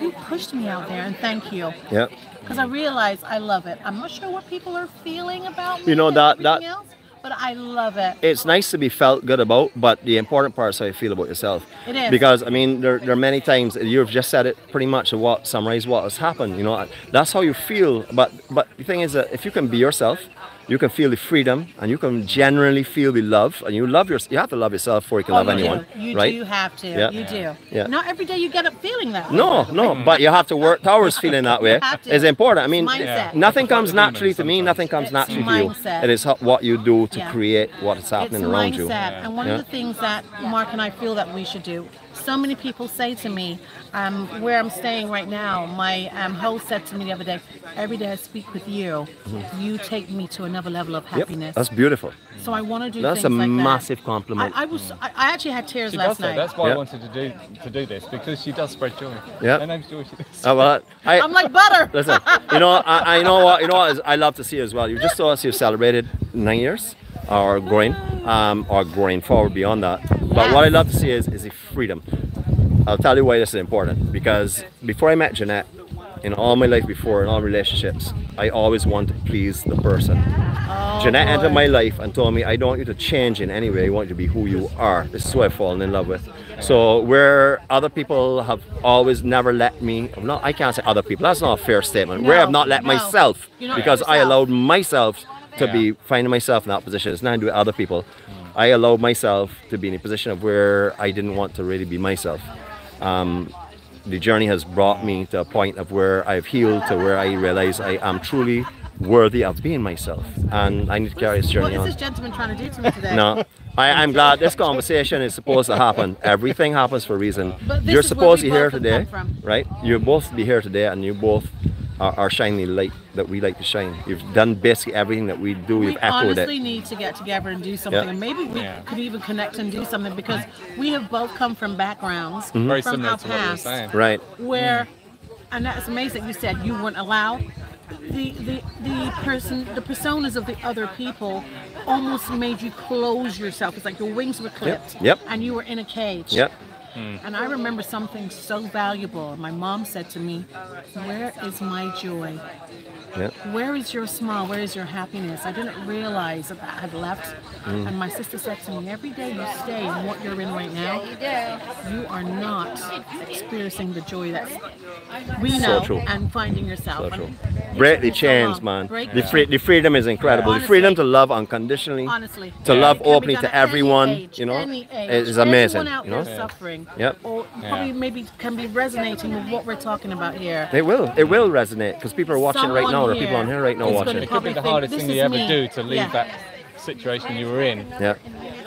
you pushed me out there and thank you. Yeah. Because I realize I love it. I'm not sure what people are feeling about me You know, that- that- else, but I love it. it's nice to be felt good about, but the important part is how you feel about yourself. It is. Because I mean, there, there are many times you've just said it pretty much of what summarize what has happened. You know, that's how you feel. But but the thing is that if you can be yourself, you can feel the freedom, and you can generally feel the love, and you love your. You have to love yourself before you can Oh, love you anyone, do. You right? do have to. Yeah. You do. Yeah. Not every day you get up feeling that way. No, no, but you have to work towards feeling that way. have. It's important. I mean, It's mindset. nothing comes naturally to me. Nothing comes It's naturally to you. mindset. It is what you do to Yeah. create what is happening it's around mindset. you. And one Yeah. of the things that Mark and I feel that we should do. So many people say to me, um, where I'm staying right now, my um, host said to me the other day, every day I speak with you, you take me to another level of Mm-hmm. Yep, happiness. that's beautiful. so I want to do That's a things like that. massive compliment. I, I was, I, I actually had tears She last does that. night. That's why Yeah. I wanted to do to do this because she does spread joy. Yeah. Her name's Joy. Oh, well, I, I'm like butter. Listen, you know, I, I know what you know what is, I love to see as well. You just saw us. You've celebrated nine years, or growing, um, or growing forward beyond that. But what I love to see is is the freedom. I'll tell you why this is important. Because before I met Jeanette, in all my life before, in all relationships, I always want to please the person. Jeanette entered my life and told me, I don't want you to change in any way. I want you to be who you are. This is who I've fallen in love with. So where other people have always never let me, not I can't say other people. That's not a fair statement. where I've not let no. myself, because I allowed myself to be finding myself in that position. It's nothing to do with other people. I allowed myself to be in a position of where I didn't want to really be myself. Um, the journey has brought me to a point of where I've healed to where I realize I am truly worthy of being myself, and I need to carry this What journey is on. this gentleman trying to do to me today? No, I, I'm glad this conversation is supposed to happen. Everything happens for a reason. But this You're is supposed to be here today, right? You're both be here today, and you both are, are shining light that we like to shine. You've done basically everything that we do. We You've echoed honestly it. need to get together and do something, Yeah. and maybe we Yeah. could even connect and do something because we have both come from backgrounds mm-hmm. Very from our to what you were past saying. Right. where, mm-hmm. and that's amazing. You said you weren't allowed. The the the person, the personas of the other people, almost made you close yourself. It's like your wings were clipped, Yep. and you were in a cage. Yep. And I remember something so valuable. My mom said to me, "Where is my joy? Yep. Where is your smile? Where is your happiness?" I didn't realize that that had left. Mm. And my sister said to me, "Every day you stay in what you're in right now, you are not experiencing the joy that we know true. and finding yourself." So true. Break the chains, man. Break The, the free, the freedom is incredible. the freedom to love unconditionally, Honestly, to love It can be openly to everyone, age, you know, age. is amazing, out you know? there suffering, Yep. or probably maybe can be resonating with what we're talking about here. It will. It will resonate because people are watching right Someone now. There are people on here here right now watching. It could be the hardest thing you ever me." do to leave Yeah. that situation you were in. Yeah.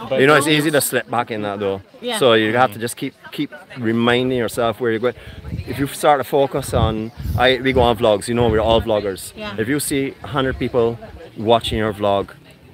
But You know, it's easy to slip back in that though. Yeah. So you have to just keep keep reminding yourself where you're going. If you start to focus on, I we go on vlogs. You know, we're all vloggers. Yeah. If you see hundred people watching your vlog,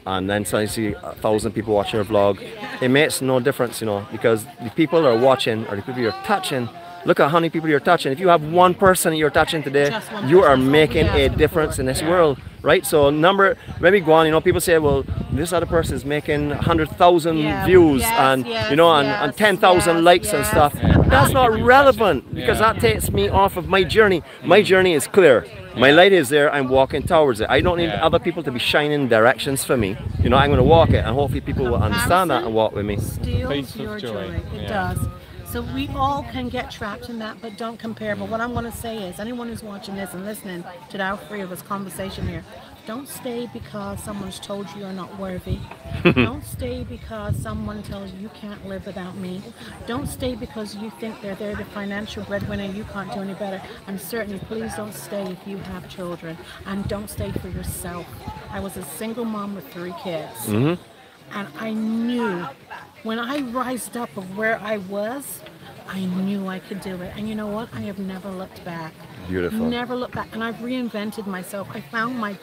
and then suddenly see a thousand people watching your vlog, it makes no difference, you know, because the people that are watching or the people you're touching. Look at how many people you're touching. If you have one person you're touching today, you are that's all we making a difference in this world, right? So number, when we go on, you know, people say, well, this other person is making 100,000 Yeah, views yes, and, yes, you know, and, and 10,000 yes, likes and stuff. That's not relevant because that takes me off of my journey. My journey is clear. My light is there. I'm walking towards it. I don't need Yeah. other people to be shining directions for me. You know, I'm going to walk it and hopefully people will understand that and walk with me. steals Peace of your joy. joy. It Yeah. does. So we all can get trapped in that, but don't compare. But mm. what I'm going to say is, anyone who's watching this and listening to our three of us conversation here, don't stay because someone's told you you're not worthy. *laughs* don't stay because someone tells you you can't live without me. Don't stay because you think they're they're the financial breadwinner you can't do any better. And certainly, please don't stay if you have children. And don't stay for yourself. I was a single mom with three kids. Mm-hmm. And I knew when I rised up of where I was, I knew I could do it. And you know what? I have never looked back. Beautiful. Never looked back. And I've reinvented myself. I found my,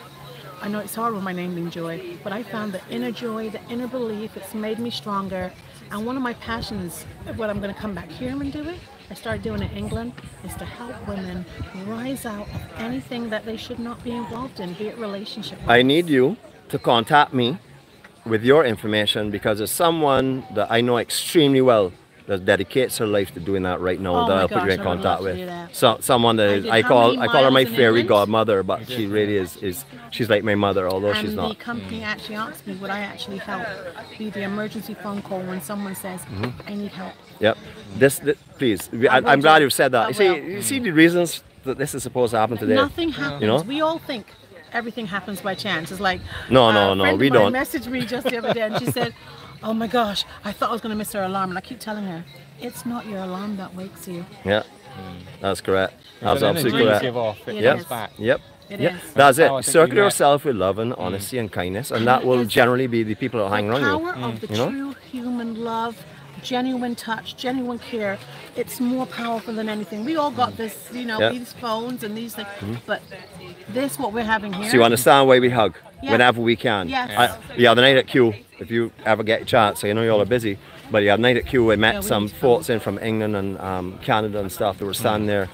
I know it's hard with my name being Joy, but I found the inner joy, the inner belief. It's made me stronger. And one of my passions, of what I'm going to come back here and do it, I started doing in England, is to help women rise out of anything that they should not be involved in, be it relationship. I need you to contact me with your information because there's someone that I know extremely well that dedicates her life to doing that right now Oh that I'll put you in I would love contact with. So someone that I is, I call I call her my fairy England? godmother, but she really is is she's like my mother, although she's and the not. company actually asked me would I actually help be the emergency phone call when someone says Mm-hmm. I need help. Yep. This, this please. I, I I'm glad you've said that. I You see, will. you see the reasons that this is supposed to happen today. Nothing happens. You know? We all think everything happens by chance. It's like No, uh, no, a no, we don't. Messaged me just the other day and she said, *laughs* "Oh my gosh, I thought I was going to miss her alarm." And I keep telling her, "It's not your alarm that wakes you. Yeah. That's correct. That's absolutely correct. give off, it It Yep. comes back. Yep. It yep. is. That's That's it. how I think we Circle yourself with love and honesty and kindness, and that will generally be the people that hang the around power you. of the you know? true human love, genuine touch, genuine care. It's more powerful than anything. We all got this, you know, Yeah. Mm-hmm. these phones and these things, but this what we're having here. So you understand why we hug Yeah. whenever we can. Yes. I, yeah, the night at Q, if you ever get a chance, I know you all are busy, but yeah, the night at Q, we met Yeah, some folks in from England and um, Canada and stuff that were standing there.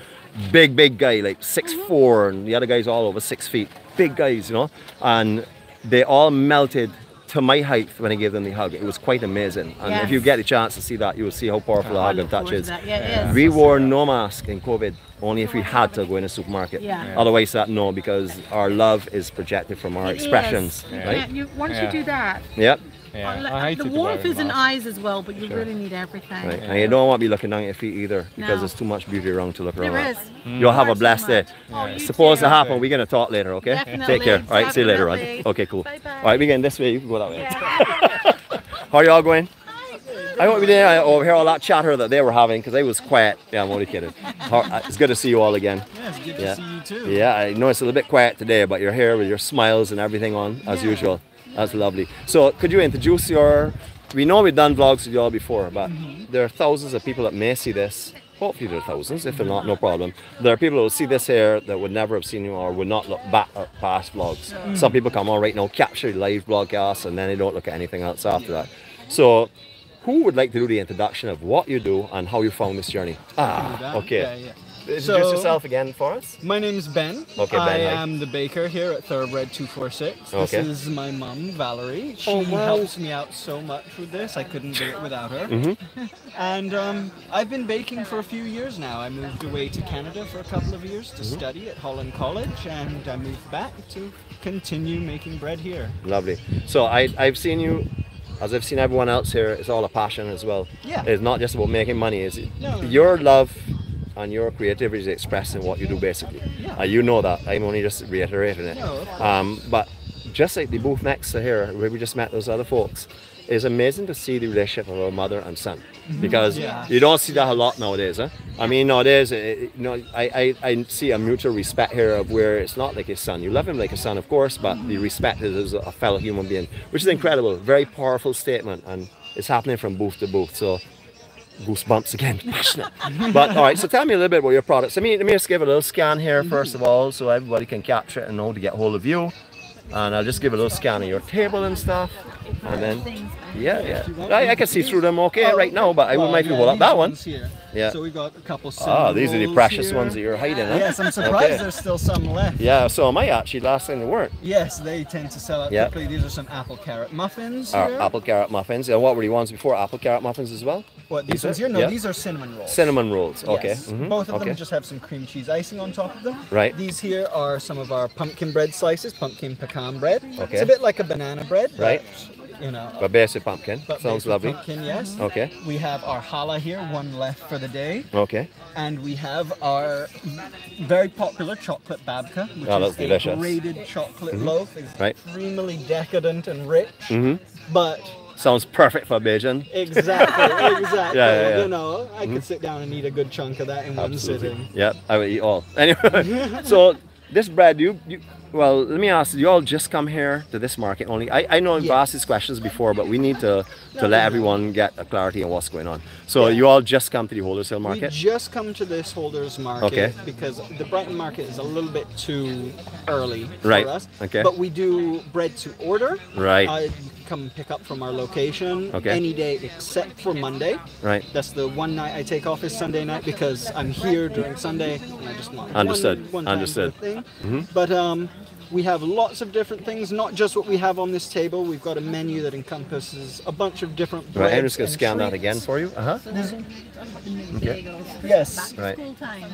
Big, big guy, like six four, and the other guy's all over six feet. Big guys, you know, and they all melted to my height when I gave them the hug. It was quite amazing. And if you get a chance to see that, you will see how powerful a I hug and touch is. that. Yeah, is. We wore no mask in COVID, only if we had to go in a supermarket. Yeah. Yeah. Otherwise, that no, because our love is projected from our It expressions, is. You right? can't- you- once Yeah. you do that, Yep. Yeah, uh, the the warmth is in eyes as well, but you really need everything. Right. And you don't want to be looking down at your feet either, because No. there's too much beauty around to look around. There at. is. You'll have a Far too blessed day. much. Oh, you Supposed to happen. We're gonna talk later, okay? Definitely, Take care. All right. See you later on. Okay, cool. Bye-bye. All right, we getting this way. You can go that way. *laughs* How are y'all going? I want to be there over here all that chatter that they were having because I was quiet. Yeah, I'm only kidding. Uh, It's good to see you all again. Yeah, it's good Yeah. to see you too. Yeah, I know it's a little bit quiet today, but you're here with your smiles and everything on as usual. That's lovely. So, could you introduce your we know we've done vlogs with y'all before, but Mm-hmm. there are thousands of people that may see this. Hopefully there are thousands, if they're not, no problem. There are people who will see this here that would never have seen you or would not look back at past vlogs. Mm. Some people come on right now, capture live broadcasts, and then they don't look at anything else after that. So who would like to do the introduction of what you do and how you found this journey? Ah, okay. Yeah, yeah. Introduce So- yourself again for us. My name's Ben. Okay, Ben, I hi. am the baker here at Thoroughbred 246. Okay. This is my mum, Valerie. She Oh, wow. helps me out so much with this. I couldn't do it without her. Mm-hmm. *laughs* And um, I've been baking for a few years now. I moved away to Canada for a couple of years to study at Holland College, and I moved back to continue making bread here. Lovely. So I, I've seen you, as I've seen everyone else here, it's all a passion as well. Yeah. It's not just about making money. It's No. your love and your creativity is expressed in what you do basically. Yeah. Uh, you know that. I'm only just reiterating it. No, um, but just like the booth next to here, where we just met those other folks, it's amazing to see the relationship of a mother and son mm-hmm. because Mm-hmm. Yeah. you don't see that a lot nowadays. Huh? I mean, nowadays, it, you know, I, I, I see a mutual respect here of where it's not like a son. You love him like a son, of course, but the respect is as a fellow human being, which is incredible. Very powerful statement, and it's happening from booth to booth. So goosebumps again, *laughs* passionate. but all right, so tell me a little bit about your products. Let me let me just give a little scan here mm-hmm. first of all, so everybody can capture it and know to get hold of you. And I'll just give a little scan of your table and stuff, and then yeah, yeah, I, I can see through them okay right now, but I wouldn't mind if you hold up that one. Yeah. So we've got a couple. Ah, these are the precious here. ones that you're hiding. Huh? Yes, I'm surprised Okay. there's still some left. Yeah, so am I actually. Last time they weren't. Yes, they tend to sell out Yeah. quickly. These are some apple carrot muffins. Our here. apple carrot muffins. And what were the ones before? Apple carrot muffins as well? What these These ones are- here? No, yeah. these are cinnamon rolls. Cinnamon rolls. Okay. Yes. mhm, Both of okay. them just have some cream cheese icing on top of them. Right. These here are some of our pumpkin bread slices, pumpkin pecan bread. Okay. It's a bit like a banana bread. but, Right. You know. But basic pumpkin. but Sounds lovely. Pumpkin, yes. Okay. We have our challah here, one left for the day, Okay. and we have our very popular chocolate babka, which Oh, is delicious. a grated chocolate loaf. It's Right. extremely decadent and rich, mm -hmm. but Sounds perfect for Beijing. exactly, *laughs* exactly. Yeah, yeah, yeah. You know, I could sit down and eat a good chunk of that in one sitting. Yep, I would eat all. *laughs* Anyway, so this bread, you, you, well, let me ask, you all just come here to this market only? I, I know I've Yeah. asked these questions before, but we need to, to let everyone get a clarity on what's going on. So you all just come to the Holders We market? just come to this holders market Okay. because the Brighton market is a little bit too early for Right, us. okay. But we do bread to order. Right. Uh, come pick up from our location Okay. any day except for Monday. Right. That's the one night I take off is Sunday night because I'm here during Sunday and I just want Understood, one, one understood. Mm-hmm. But um, we have lots of different things, not just what we have on this table. We've got a menu that encompasses a bunch of different Right, breads I'm just going to and scan that again for you. Uh-huh. Okay. Yes. Right.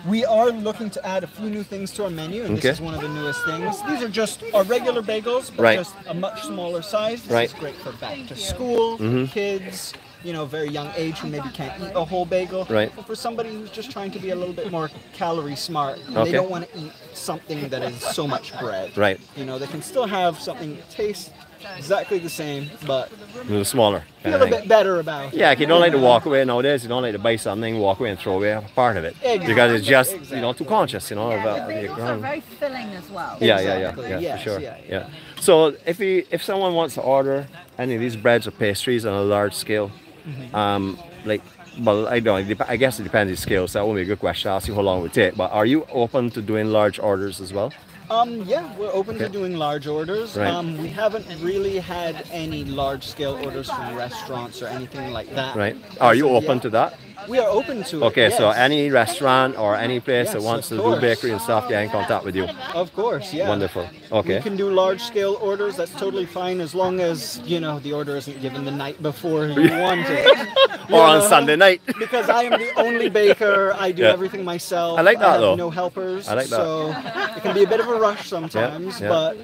We are looking to add a few new things to our menu, and Okay. this is one of the newest things. These are just our regular bagels, but Right. just a much smaller size. This Right. Is great for back to school, kids, you know, very young age who maybe can't eat a whole bagel. Right. Or for somebody who's just trying to be a little bit more calorie smart, Okay. they don't want to eat something that is so much bread. Right. You know, they can still have something that tastes exactly the same, but A little smaller. feel a thing. bit better about it. Yeah, you don't like to walk away nowadays. You don't like to buy something, walk away and throw away a part of it Exactly, because it's just you know too conscious. You know. Yeah, about the the bagels are very filling as well. Yeah, yeah, yeah, yeah, yes, for sure. yeah, Yeah, yeah. So if we, if someone wants to order any of these breads or pastries on a large scale, Mm-hmm. um, like, well, I don't. dep- I guess it depends on the scale. So that won't be a good question. ask you how long it would take. But are you open to doing large orders as well? Um, yeah, we're open to doing large orders. Right. Um, we haven't really had any large scale orders from restaurants or anything like that. Right. Are you open yeah, to that? We are open to it. Okay. So any restaurant or any place that wants to do bakery and stuff, get in contact with you. Of course, yeah. Wonderful. Okay. You can do large scale orders. That's totally fine as long as you know the order isn't given the night before you *laughs* want it. You Or on? Sunday night. *laughs* Because I am the only baker. I do Yeah. everything myself. I like that, have though. No helpers. I like that. So it can be a bit of a rush sometimes, yeah. but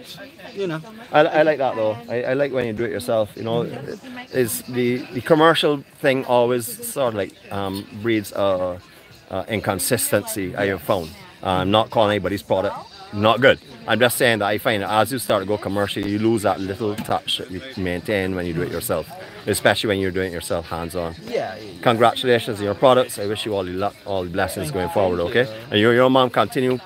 you know. I, I like that though. I, I like when you do it yourself. You know, is the the commercial thing always sort of like um, breeds uh, uh, inconsistency. I have found. I'm not calling anybody's product not good. I'm just saying that I find that as you start to go commercial, you lose that little touch that you maintain when you do it yourself, especially when you're doing it yourself hands-on. Yeah. Congratulations on your products. I wish you all the luck, all the blessings going forward. Okay, and your your mom continue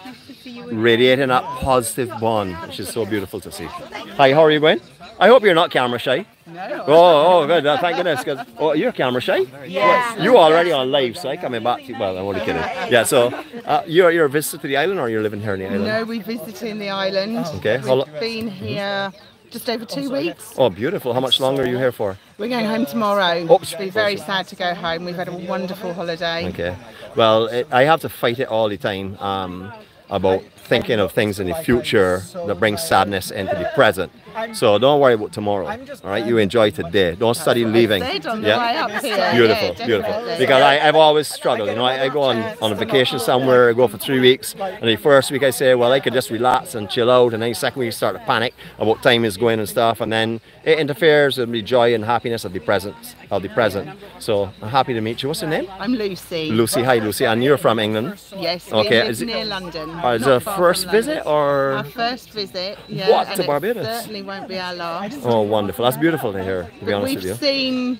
radiating that positive bond, which is so beautiful to see. Hi, how are you going? I hope you're not camera shy. No. Oh, oh, good. Thank goodness. Cause, oh, you're camera shy. Yes. You're already on live, so I coming back to. Well, I'm only kidding. Yeah. So, uh, you're you're a visitor to the island, or you're living here in the island? No, we're visiting the island. Okay. How lo- We've been here just over two weeks. Oh, beautiful. How much longer are you here for? We're going home tomorrow. Oh, Be very sad to go home. We've had a wonderful holiday. Okay. Well, it, I have to fight it all the time um, about thinking of things in the future that bring sadness into the present. So don't worry about tomorrow. All right, you enjoy today. Don't study leaving. yeah? on the way. Beautiful, beautiful. Because I, I've always struggled. You know, I, I go on, on a vacation somewhere, I go for three weeks, and the first week I say, well, I could just relax and chill out, and then the second week you start to panic about time is going and stuff, and then it interferes with the joy and happiness of the present. Of the present. So I'm happy to meet you. What's your name? I'm Lucy. Lucy. Hi, Lucy. And you're from England. Yes, Okay, is it- near London. Uh, is it a first visit or? Our first visit, yeah. What, to it Barbados? Certainly won't be our last. Oh, wonderful. That's beautiful to hear, to be But honest we've with you. seen,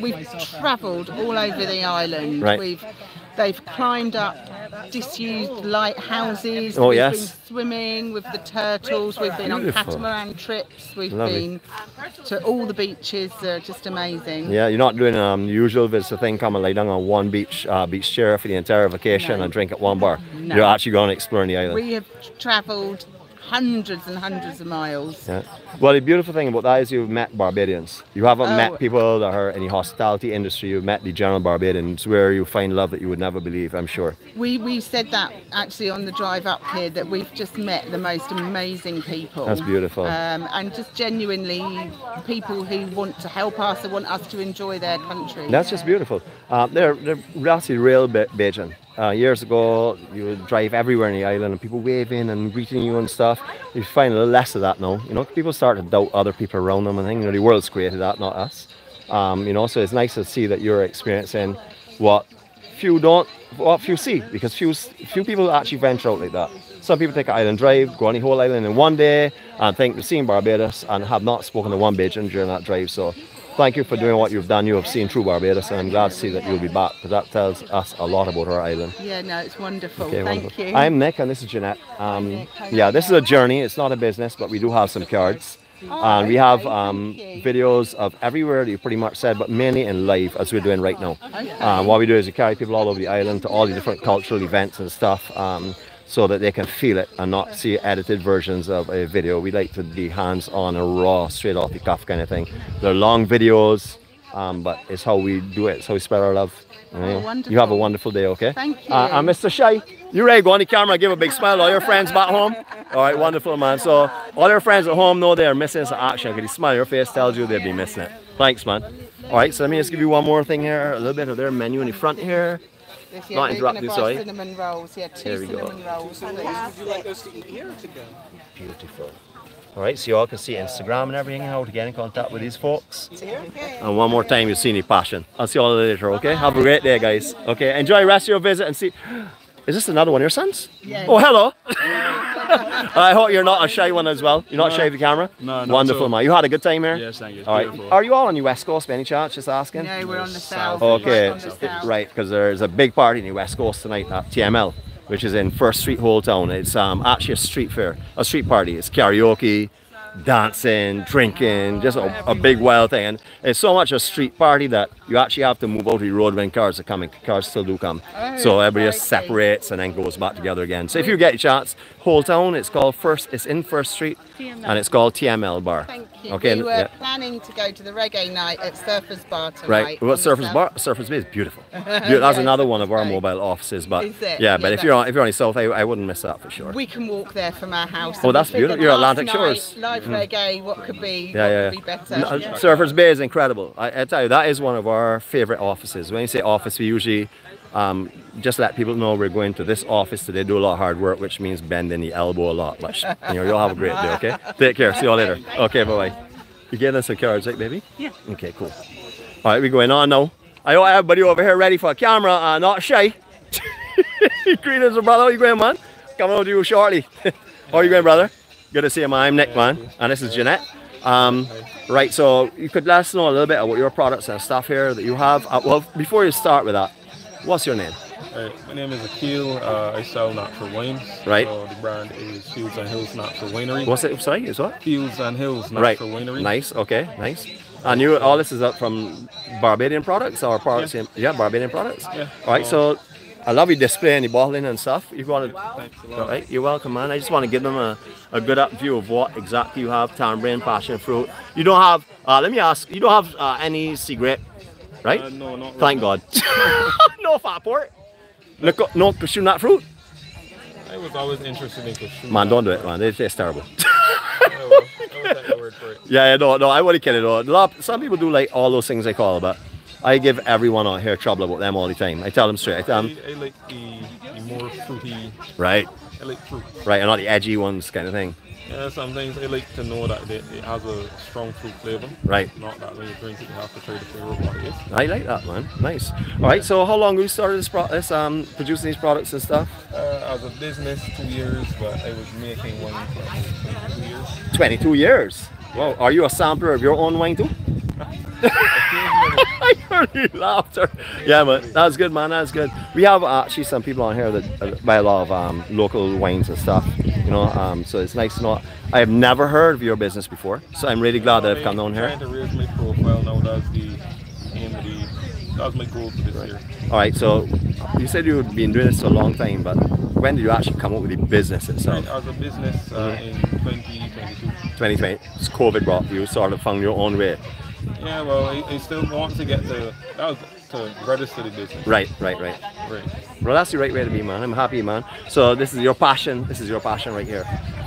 we've travelled all over the island. Right. We've, they've climbed up disused lighthouses. Oh, we've yes. been swimming with the turtles. We've been on catamaran trips. We've Lovely. been to all the beaches. They're just amazing. Yeah, you're not doing um, the usual visit thing, come and lay down on one beach, uh, beach chair for the entire vacation and drink at one bar. No. You're actually going to explore the island. We have travelled hundreds and hundreds of miles. Yeah. Well, the beautiful thing about that is you've met Barbadians. You haven't Oh. met people that are in the hospitality industry. You've met the general Barbadians where you find love that you would never believe, I'm sure. We we said that actually on the drive up here that we've just met the most amazing people. That's beautiful. Um, and just genuinely people who want to help us and want us to enjoy their country. That's just beautiful. Um, they're, they're actually real Bajan. Uh, years ago, you would drive everywhere in the island and people waving and greeting you and stuff. You find a little less of that now. You know, people start to doubt other people around them and think, you know, the world's created that, not us. Um, you know, so it's nice to see that you're experiencing what few don't, what few see, because few, few people actually venture out like that. Some people take an island drive, go on the whole island in one day, and think they've seen Barbados and have not spoken to one Bajan during that drive. So thank you for doing what you've done. You have seen true Barbados, and I'm glad to see that you'll be back because that tells us a lot about our island. Yeah, no, it's wonderful. Okay, Thank wonderful. you. I'm Nick, and this is Jeanette. Um, yeah, this is a journey. It's not a business, but we do have some cards. and we have um, videos of everywhere that you pretty much said, but mainly in live, as we're doing right now. Um, what we do is we carry people all over the island to all the different cultural events and stuff. Um, so that they can feel it and not see edited versions of a video. We like to be hands-on and raw, straight off the cuff kind of thing. They're long videos, um, but it's how we do it. It's how we spread our love. You. You have a wonderful. day, okay? Thank you. Uh, and Mr. Shy, you ready? Go on the camera, give a big smile. to All your friends back home. *laughs* All right, wonderful, man. So all your friends at home know they're missing some action. Because the smile on your face tells you they'll be missing it. Thanks, man. All right, so let me just give you one more thing here. A little bit of their menu in the front here. Yes, yeah, not we're interrupt gonna you, buy sorry. Cinnamon rolls, yeah, There two we go. cinnamon rolls. please. Beautiful. All right, so you all can see Instagram and everything, how to get in contact with these folks. And one more time, you'll see any passion. I'll see you all later, okay? Have a great day, guys. Okay, enjoy the rest of your visit and see. Is this another one of your sons? Yes. Oh, hello. *laughs* I hope you're not a shy one as well. You're not shy of the camera? No, not Wonderful, at all. man. You had a good time here? Yes, thank you. It's All right. beautiful. Are you all on the West Coast by any chance? Just asking. No, we're on the south. Okay, right on the right, because there's a big party in the West Coast tonight at TML, which is in First Street, Holetown. It's um, actually a street fair, a street party. It's karaoke, dancing, drinking, just a, a big wild thing. And it's so much a street party that you actually have to move out of the road when cars are coming. Cars still do come. Oh, so everybody just separates and then goes back together again. So if you get a chance, Holetown, it's called First, it's in First Street, and it's called TML Bar. Thank you. Okay, we were yeah. planning to go to the reggae night at Surfers Bar tonight. Right. Well, Surfers Bar, Surfers Bay is beautiful. *laughs* Beau- That's another one of our Right. mobile offices. But Is it? yeah, but Yeah, if you're on if you're on south, I, I wouldn't miss that for sure. We can walk there from our house. Oh, that's beautiful. You're Atlantic night, Shores. Mm. Live reggae, what could be? yeah, what yeah. Could be better? N- uh, Surfers Bay is incredible. I, I tell you, that is one of our favorite offices. When you say office, we usually um, just let people know we're going to this office today. Do a lot of hard work, which means bending the elbow a lot. But you know, you'll have a great day. Okay. *laughs* Take care. See you all later. Okay. Bye bye. You getting us some cards, right, baby? Yeah. Okay. Cool. All right, we're going on now. I hope everybody over here ready for a camera, uh, not shy. *laughs* Greetings, brother. How you going, man? Coming over to you shortly. *laughs* How are you going, brother? Good to see you, man. I'm Nick, man, and this is Jeanette. Um, right, so you could let us know a little bit about your products and stuff here that you have. Uh, well, before you start with that, what's your name? Right, my name is Akil. Uh, I sell natural wines. Right. So the brand is Fields and Hills Natural Winery. What's it? Sorry, is what? Fields and Hills Right. Natural Winery. Nice. Okay. Nice. And you, all this is up from Barbadian products or products? Yeah, yeah Barbadian products. Yeah. All right. So I love you displaying the bottling and stuff. You want to? Thanks a lot. All right. You're welcome, man. I just want to give them a, a good up view of what exactly you have: tamarind, passion fruit. You don't have. Uh, let me ask. You don't have uh, any secret, right? Uh, no, not Thank God. *laughs* no fat pork. Look, no cashew nut fruit. I was always interested in cashew. Man, don't do it, man. It tastes terrible. *laughs* Well, I will take your word for it. Yeah, yeah, no, no, I wouldn't kidding though. A lot, some people do like all those things I call, but I give everyone out here trouble about them all the time. I tell them straight. I tell them, I, I like the, the more fruity. right, I like fruit. right, and not the edgy ones kind of thing. Yeah, sometimes I like to know that it, it has a strong fruit flavor. Right. Not that when you drink it, you have to try the flavor of what it is. I like that, man. Nice. All right, so how long have you started this, pro- this um, producing these products and stuff? Uh, as a business, two years, but I was making wine for about 22 years. 22 years. Wow, are you a sampler of your own wine too? *laughs* *laughs* I heard you laughter. Yeah, man, that's good, man. That's good. We have actually some people on here that uh, buy a lot of um, local wines and stuff. You know, um, so it's nice to know. I have never heard of your business before, so I'm really glad that I've come down here. Trying to raise my profile now. That's the aim of the. That's my goal for this year. All right, so you said you've been doing this for a long time, but when did you actually come up with the business itself? As a business uh, in 2022. 2020, it's COVID brought you sort of found your own way. Yeah, well, he, I still wants to get to that was to register the business. Right, right, right. Right. Well, that's the right way to be, man. I'm happy, man. So this is your passion. This is your passion right here.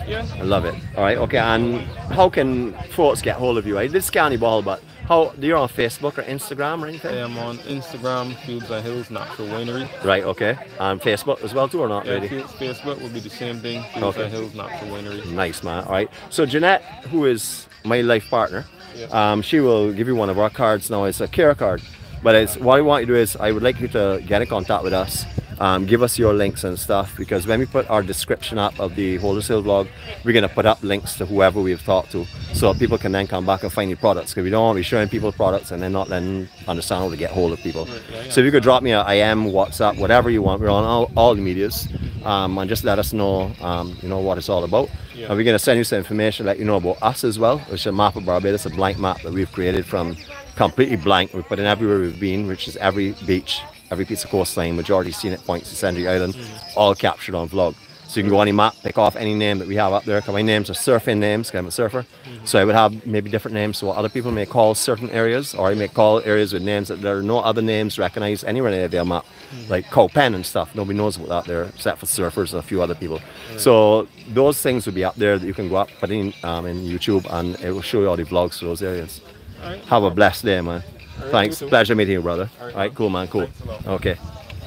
Yeah. I love it. All right, okay. And how can folks get hold of you? I did scanny ball, but how? Do you on Facebook or Instagram or anything? I'm on Instagram, Fields and Hills Natural Winery. Right, okay. And Facebook as well too, or not Yeah, really? Facebook will be the same thing. Fields Okay. and Hills Natural Winery. Nice, man. All right. So Jeanette, who is my life partner, Um, she will give you one of our cards now. It's a care card. But it's what I want you to do is I would like you to get in contact with us. Um, give us your links and stuff because when we put our description up of the Holder Sale blog, we're going to put up links to whoever we've talked to so people can then come back and find your products because we don't want to be showing people products and then not letting them understand how to get hold of people. So if you could drop me a IM, WhatsApp, whatever you want, we're on all, all the medias um, and just let us know, um, you know, what it's all about. Yeah. And we're going to send you some information, let you know about us as well, which is a map of Barbados, a blank map that we've created from completely blank. We put in everywhere we've been, which is every beach, every piece of coastline, majority scenic points in Sandry Island, all captured on vlog. So you can go on any map, pick off any name that we have up there. 'cause my names are surfing names, 'cause I'm a surfer. So I would have maybe different names. So other people may call certain areas, or I may call areas with names that there are no other names recognized anywhere in their map, like Copen and stuff. Nobody knows about that there, except for surfers and a few other people. So those things will be up there that you can go up, put in um, in YouTube, and it will show you all the vlogs for those areas. Alright. Have a blessed day, man. Alright, Thanks. you. Pleasure meeting you, brother. All Alright, cool, man. Cool. Thanks a lot. Okay.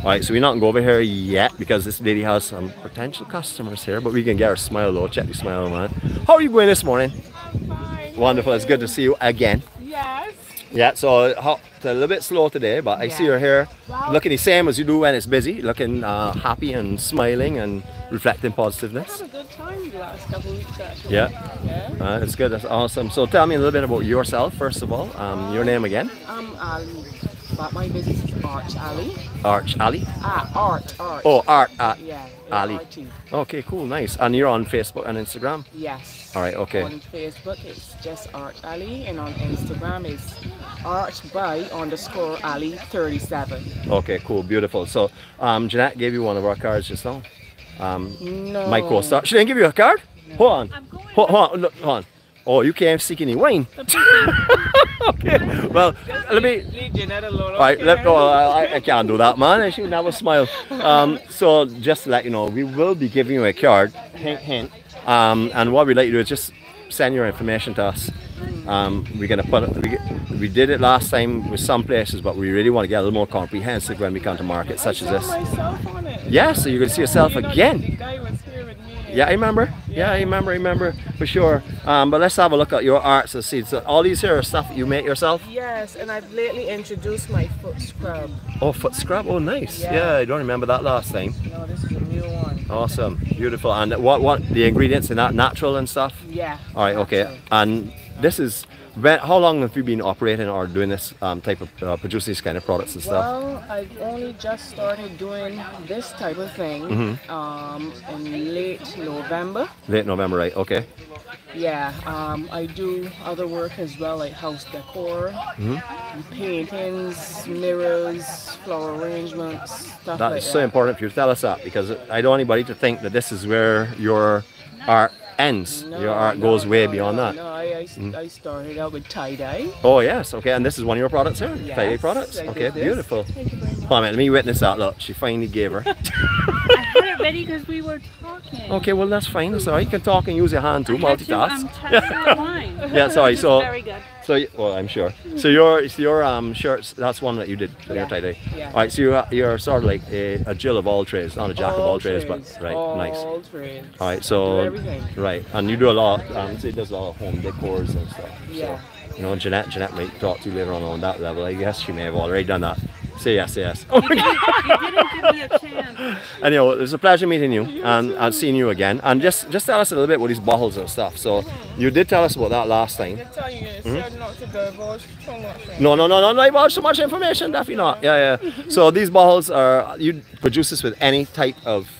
All right, so we're not going to go over here yet because this lady has some potential customers here, but we can get her smile though. Check the smile, man. How are you going this morning? Fine, Wonderful. It's good to see you again. Yes. Yeah, so how, it's a little bit slow today, but I see Yeah. her here Well- looking the same as you do when it's busy, looking uh, happy and smiling and reflecting positiveness. Had a good time the last couple of weeks actually. Yeah, Yeah. uh, it's good. That's awesome. So tell me a little bit about yourself, first of all. Um, your name again? I'm Ali. But my business is Arch Ali. Arch Ali. Ah, Art, Art. Oh, Art. Uh, Yeah. Ali. A-R-T. okay, cool, nice. And you're on Facebook and Instagram? Yes. All right, okay. On Facebook it's just Art Ali and on Instagram it's Art by underscore Ali 37. Okay, cool, beautiful. So um, Jeanette gave you one of our cards just now. Um, No. my co-star. She didn't give you a card? Hold on. Hold, hold on. Look, hold on. Oh, you came seeking any wine. *laughs* okay. Well, let me. Leave Jeanette alone. All right, okay? let, no, I, I can't do that, man. I should never smile. Um, so just to let you know, we will be giving you a card. Hint, hint. Um, and what we'd like you to do is just send your information to us. Um, we're gonna put it, we, we did it last time with some places, but we really want to get a little more comprehensive when we come to markets such as this. saw myself on it. Yeah, so you're gonna see yourself You The again. guy was here with me. Yeah, I remember. Yeah, I remember. I remember for sure. Um, but let's have a look at your arts and see. So all these here are stuff that you make yourself. Yes, and I've lately introduced my foot scrub. Oh, foot scrub. Oh, nice. Yeah. Yeah, I don't remember that last time. No, this is a new one. Awesome, beautiful. And what what the ingredients in that natural and stuff? Yeah. All right, okay. And this is when, how long have you been operating or doing this um, type of uh, producing these kind of products and stuff? Well, I've only just started doing this type of thing Mm-hmm. um, in late November. Late November, right? Okay. Yeah, um, I do other work as well, like house decor, Mm-hmm. paintings, mirrors, flower arrangements, stuff That like is that. so important for you to tell us that because I don't want anybody to think that this is where your art ends. No, your art no, goes way no, beyond no, that. No, I, I, Mm. I started out with tie dye. Oh yes, okay, and this is one of your products here, Yes, Friday products. I did Okay, this. beautiful. Hold on a minute, let me witness that. Look, she finally gave her. *laughs* *laughs* I had it ready because we were talking. okay, well that's fine. That's all right. You can talk and use your hand too, I had to, multitask. um, test the wine. Yeah, sorry. So, very good. So well, I'm sure. So your so your um shirts, that's one that you did for your Yeah, tie dye. yeah. All right, so you're you're sort of like a, a Jill of all trades, not a jack of all trades, but trades, right, all nice. trades. All right, so everything. right, and you do a lot. Um, so it does a lot of home decors and stuff. Yeah. So, you know, Jeanette, Jeanette might talk to you later on on that level. I guess she may have already done that. Say yes, say yes. Oh my God. You didn't give me a chance. *laughs* Anyhow, it was a pleasure meeting you and, and seeing you again. And just just tell us a little bit about these bottles and stuff. So you did tell us about that last time. tell you, said not to divulge too much. No, no, no, no, not about so much information. Definitely not. Yeah, yeah. So these bottles are you produce this with any type of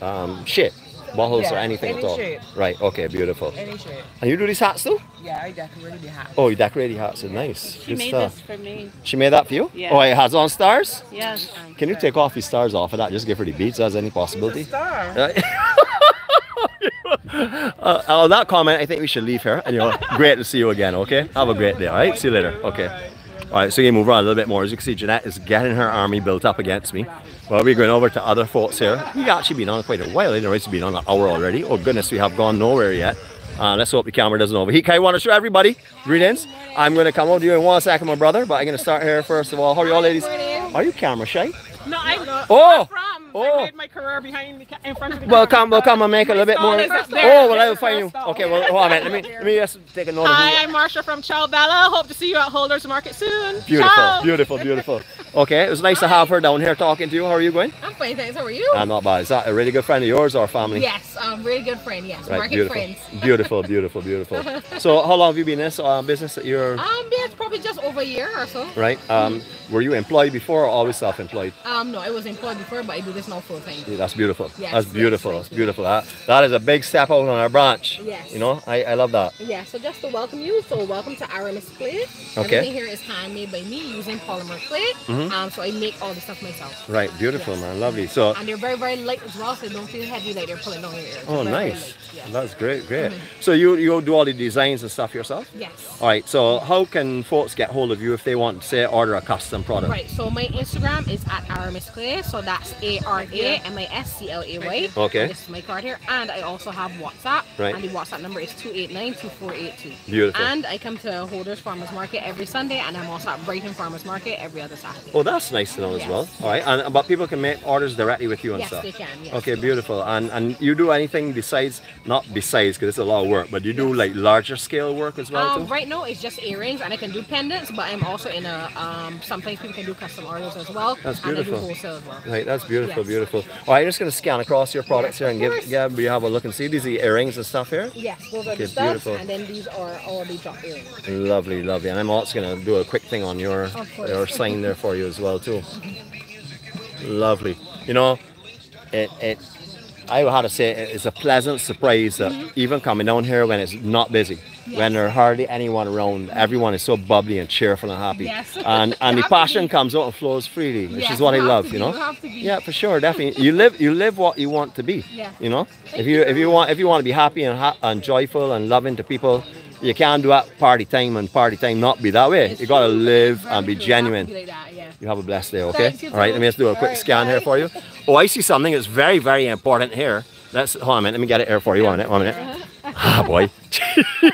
um, shape, bottles or anything any at all. shape. Right. Okay. Beautiful. Any shape. And you do these hats too? Yeah, I decorated the hat. Oh, you decorate the hats. Are nice. She Good made stuff. this for me. She made that for you? Yeah. Oh, it has on stars. Yes. Can you take off these stars off of that? Just give her the beads. Has any possibility? Star. *laughs* Uh, on that comment, I think we should leave here. And you know, *laughs* great to see you again. Okay, have a great day. All right, see you later. Okay. All right, so you move on a little bit more. As you can see, Jeanette is getting her army built up against me. Well, we're going over to other folks here. We've actually been on quite a while. I it's been on an hour already. Oh goodness, we have gone nowhere yet. Uh, let's hope the camera doesn't overheat. Okay, I want to show everybody. Greetings. I'm going to come over to you in one second, my brother. But I'm going to start here first of all. How are you all, ladies? Are you camera shy? No, I'm not. Oh, from. oh. I made my career behind the, ca- in front of the Well, camera. come, well, come and make it a little bit more. stall is up there. Oh, well, I will find you. stall. Okay, well, hold on a minute. Let me, let me just take a note Hi. I'm Marsha from Chow Bella. Hope to see you at Holders Market soon. Beautiful, Ciao. beautiful, beautiful. Okay, it was nice to have her down here talking to you. How are you going? I'm fine, thanks. How are you? I'm not bad. Is that a really good friend of yours or family? Yes, um, really good friend. Yes, Right, market beautiful. friends. *laughs* Beautiful, beautiful, beautiful. So, how long have you been in this uh, business that you're, Um, yeah, it's probably just over a year or so. right? Um, were you employed before or always self employed? Um, no, I was employed before, but I do this now full time. Yeah, that's beautiful. Yes, that's beautiful. thank That's beautiful. That, that is a big step out on our branch. Yes. You know, I, I love that. Yeah, so just to welcome you, so welcome to Aramis Clay. Okay. Everything here is handmade by me using polymer clay. Mhm. Um, so I make all the stuff myself. Right, beautiful, Yes. man. Lovely. So, And they're very, very light as well, so they don't feel heavy like they're pulling down your ears. oh, very, very nice. light, yes. That's great, great. So, you, you do all the designs and stuff yourself? Yes. All right, so how can folks get hold of you if they want to say order a custom product? Right, so my Instagram is at Aramis Clay, so that's A R A M I S C L A Y. Okay. This is my card here, and I also have WhatsApp. Right. And the WhatsApp number is 289-2482. Beautiful. And I come to Holders Farmers Market every Sunday, and I'm also at Brighton Farmers Market every other Saturday. Oh, that's nice to know as Yes. well. All right, and but people can make orders directly with you and Yes, stuff. Yes, they can, yes. Okay, beautiful. And and you do anything besides not besides because it's a lot of work, but you do like larger scale work as well Um, right now it's just earrings, and I can do pendants, but I'm also in a um. Sometimes people can do custom orders as well. That's And I beautiful. do wholesale as well. Right, that's beautiful, Yes. beautiful. All right, I'm just going to scan across your products here and give yeah, we have a look and see these are earrings and stuff here. Yes, those are Okay, the stuff, beautiful. and then these are all the drop earrings. Lovely, lovely. And I'm also going to do a quick thing on your your sign there for you as well too. Lovely. You know, it it. I would have to say it's a pleasant surprise that mm-hmm. even coming down here when it's not busy, when there's hardly anyone around, everyone is so bubbly and cheerful and happy, Yes. *laughs* and and the passion comes out and flows freely, which Yes, is what I you love. You know. you have to be. Yeah, for sure, definitely. You live you live what you want to be. Yeah. You know, if you if you want if you want to be happy and ha- and joyful and loving to people, you can't do that party time and party time not be that way. You got to live and be genuine. Be like that, yeah. You have a blessed day, okay? All right, let me just do a quick right, scan here for you. Oh, I see something that's very, very important here. Let's hold on a minute. Let me get it here for you. One minute. One minute. *laughs* Ah, boy.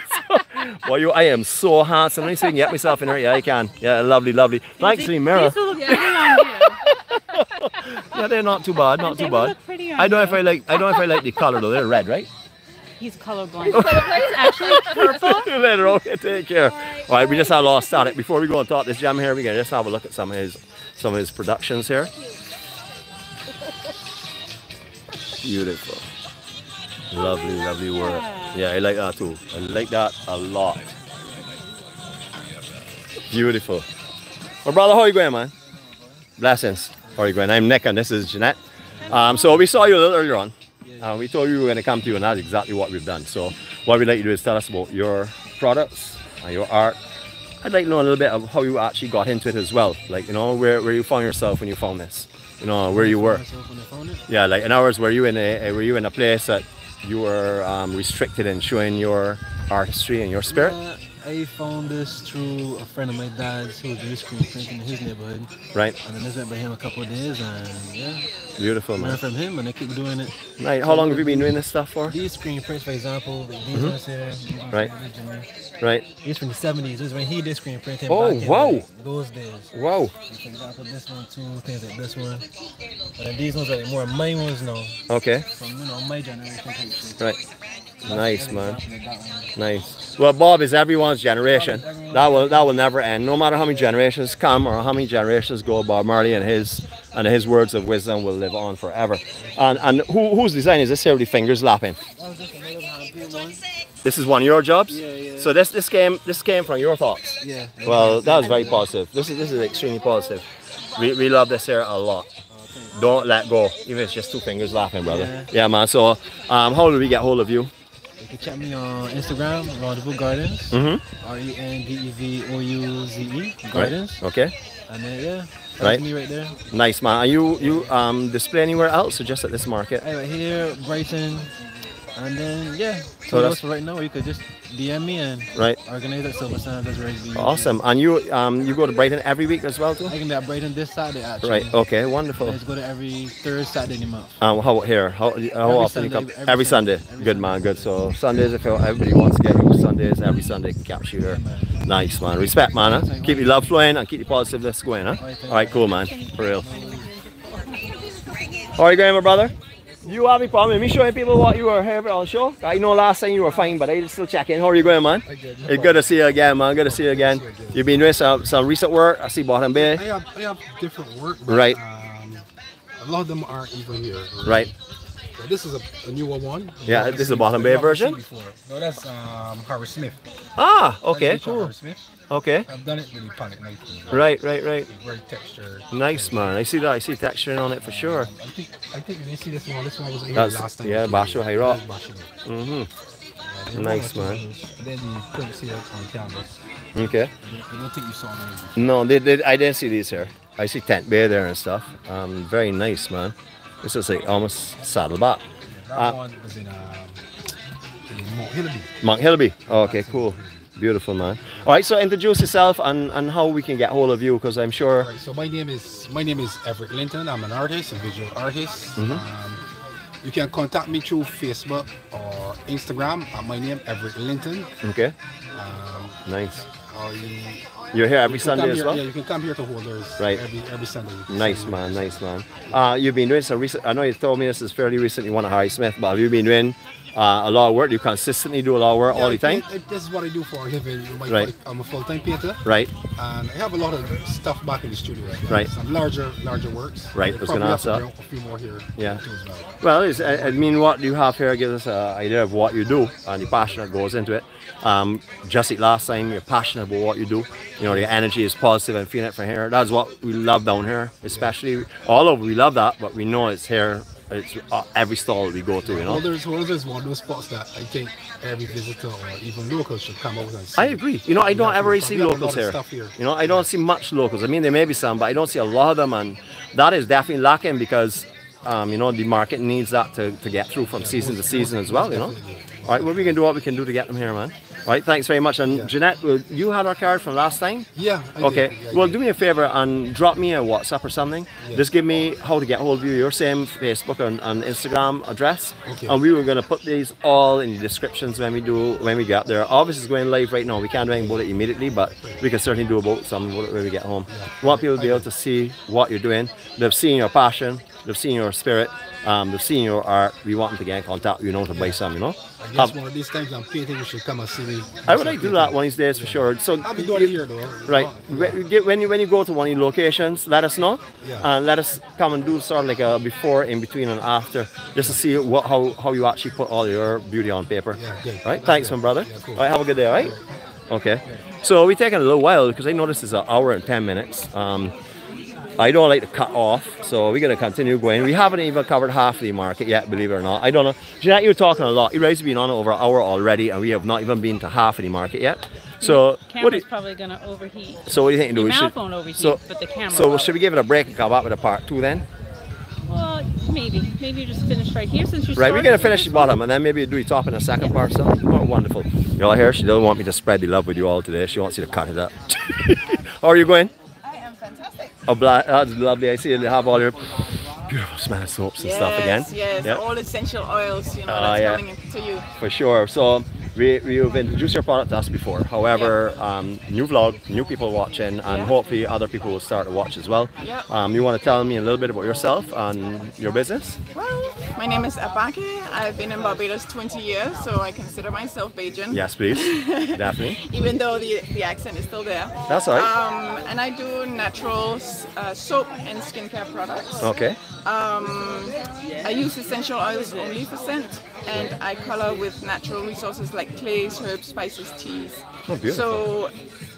*laughs* Boy, you, I am so handsome. Let me see if I can get myself in here. Yeah, I can. Yeah, lovely, lovely. Thanks the mirror. These will look pretty on you. *laughs* Yeah, they're not too bad. Not They too bad. look pretty on I don't know if. I like. I don't know if I like the color though. They're red, right? He's colorblind. He's actually purple. *laughs* Later, okay, take care. All right, we just had a lost static. Before we go and talk this gem here, we can just have a look at some of his some of his productions here. Beautiful. Lovely, lovely work. Yeah, I like that too. I like that a lot. Beautiful. Well, brother, how you going, man? Blessings. How you going? I'm Nick and this is Jeanette. Um, so we saw you a little earlier on. Uh, we told you we were going to come to you and that's exactly what we've done. So what we'd like you to do is tell us about your products and your art. I'd like to know a little bit of how you actually got into it as well. Like, you know, where, where you found yourself when you found this. You know, where you were. Yeah, like in ours, were you in a, were you in a place that you were um, restricted in showing your artistry and your spirit? Uh, I found this through a friend of my dad's who was doing screen printing in his neighborhood. Right. And then I went by him a couple of days and yeah. Beautiful, man. Learned from him and I keep doing it. Right. How long have you been doing this stuff for? These screen prints, for example, these Mhm. ones here. these Right. Right. These from the 70s. This is when he did screen printing. Oh, back in, wow. like, those days. Wow. For example, this one too, things like this one. And then these ones are more my ones now. Okay. From, you know, my generation. Right. Nice, man. Nice. Well, Bob is everyone's generation. That will that will never end. No matter how many generations come or how many generations go, Bob Marley and his and his words of wisdom will live on forever. And and who whose design is this here with the fingers lapping? This is one of your jobs. Yeah, yeah. So this this came this came from your thoughts. Yeah. Well, that was very positive. This is this is extremely positive. We, we love this here a lot. Don't let go, even if it's just two fingers laughing, brother. Yeah, man. So, um, how do we get hold of you? You can check me on Instagram, Rendezvous Gardens. Mm-hmm. R E N D E V O U Z E Gardens. Right. Okay. And then yeah, that's Right. me right there. Nice, man. Are you you um display anywhere else or just at this market? Right here, Brighton, and then yeah. So So that's- right now. You could just DM me and Right. organize at Silver Sand. That's. Awesome. And you um you go to Brighton every week as well too? I can be at Brighton this Saturday actually. Right. Okay. Wonderful. Let's go to every third Saturday in the month. Um, how here? How, how Every often you come? Sunday, Every, every Sunday. Good man. Good. So Sundays, if everybody wants to get you Sundays, every Sunday capture you here. Nice man. Respect man. Huh? Keep your love flowing and keep the positiveness going. Huh? All right. Cool man. For real. How are you going, my brother? You have any problem with me showing people what you were here on show? I know last time you were fine, but I still check in. How are you going, man? It's good to see you again, man. Good to see you again. You've been doing some, some recent work. I see Bottom Bay. I have, I have different work, but, Right. Um, a lot of them aren't even here. Right. So this is a, a newer one. Yeah, this is the Bottom Bay version? before. No, that's um, Harrismith. Ah, okay, cool. Harrismith. Okay. I've done it the palette knife. Right, right, right. Very textured. Nice man. I see that. I see texturing on it for sure. I think I think when you see this one, this one was here That's last time. yeah, Basho High Rock. Mm-hmm. Nice man. Then you the prints here on canvas. Okay. I don't think you saw them. No, they, they, I didn't see these here. I see Tent Bay there and stuff. Um, very nice man. This is like almost saddleback. That Uh, one was in, um, in Mount Hillaby. Mount Hilby. okay, cool. Beautiful man. All right, so introduce yourself and, and how we can get hold of you because I'm sure. Right, so my name is my name is Everett Linton. I'm an artist, a visual artist. Mhm. Um, you can contact me through Facebook or Instagram at my name Everett Linton. Okay. Um, Nice. you, You're here every you Sunday as here- well? Yeah, you can come here to Holders Right. every every Sunday. Nice man, nice man. Uh, you've been doing some recent. I know you told me this is fairly recent. You want a Harrismith, but have you been doing uh, a lot of work? You consistently do a lot of work all the time, I- I- This is what I do for a living. Right. I'm a full-time painter. right? And I have a lot of stuff back in the studio. as well. Right. Some larger, larger works. Right, I was gonna ask that. A few more here. Yeah. well. I, I mean, what you have here gives us an idea of what you do and the passion that goes into it. Um, just like last time, you're passionate about what you do. You know, your energy is positive and feeling it from here. That's what we love down here, especially all over. We love that, but we know it's here. It's uh, every stall we go to. You know. Holders, Holders is one of those spots that I think every visitor or even locals should come out and see. I agree. You know, I don't ever see have a lot locals here. here. You know, I don't see much locals. I mean, there may be some, but I don't see a lot of them, and that is definitely lacking because, um, you know, the market needs that to, to get through from season to season as well. You know. All right, well, we can do what we can do to get them here, man. Right, thanks very much. And Jeanette, well, you had our card from last time. Yeah. I did. Okay. Yeah, well, did. do me a favor and drop me a WhatsApp or something. Yeah. Just give me how to get hold of you, your same Facebook and, and Instagram address, Okay. and we were going to put these all in the descriptions when we do when we get there. Obviously, it's going live right now. We can't do anything about it immediately, but we can certainly do about some when we get home. We want people to be able to see what you're doing. They've seen your passion, they've seen your spirit, um, they've seen your art. We want them to get in contact you know to buy some, you know. I guess one of these times I'm painting, you should come and see me. I would like to do that one of these days for sure. So I'll be doing it here though. Right. When you when you when you go to one of your locations, let us know, Yeah. and let us come and do sort of like a before, in between, and after, just to see what how, how you actually put all your beauty on paper. Yeah, good. Right. Thanks, my brother. All right. Have a good day. All right. Okay. So we taking a little while because I noticed it's an hour and ten minutes. Um, I don't like to cut off, so we're gonna continue going. We haven't even covered half the market yet, believe it or not. I don't know. Jeanette, you're talking a lot. You guys have been on over an hour already, and we have not even been to half of the market yet. So what do Camera's you, probably gonna overheat. so what do you think? Do Your we should, won't overheat, so, but the camera So will. should we give it a break and come back with a part two then? Well, maybe. Maybe you just finish right here since you're Right, we're gonna finish the bottom and then maybe do the top in a second part. So oh, wonderful. You all here? She doesn't want me to spread the love with you all today. She wants you to cut it up. *laughs* How are you going? I am fantastic. Oh, bla- that's lovely. I see you have all your beautiful smelling soaps and stuff again. Yes, yes, Yep. all essential oils, you know, Ah, that's yeah. coming to you. For sure. So we, we've introduced your product to us before. However, um, new vlog, new people watching, and Yeah. hopefully other people will start to watch as well. Yeah. Um, you want to tell me a little bit about yourself and your business? Well, my name is Abake. I've been in Barbados 20 years, so I consider myself Bajan. Yes, please. *laughs* Definitely. Even though the, the accent is still there. That's all right. Um, and I do natural uh, soap and skincare products. Okay. Um, I use essential oils only for scent, and I color with natural resources like clays, herbs, spices, teas. Oh, beautiful. So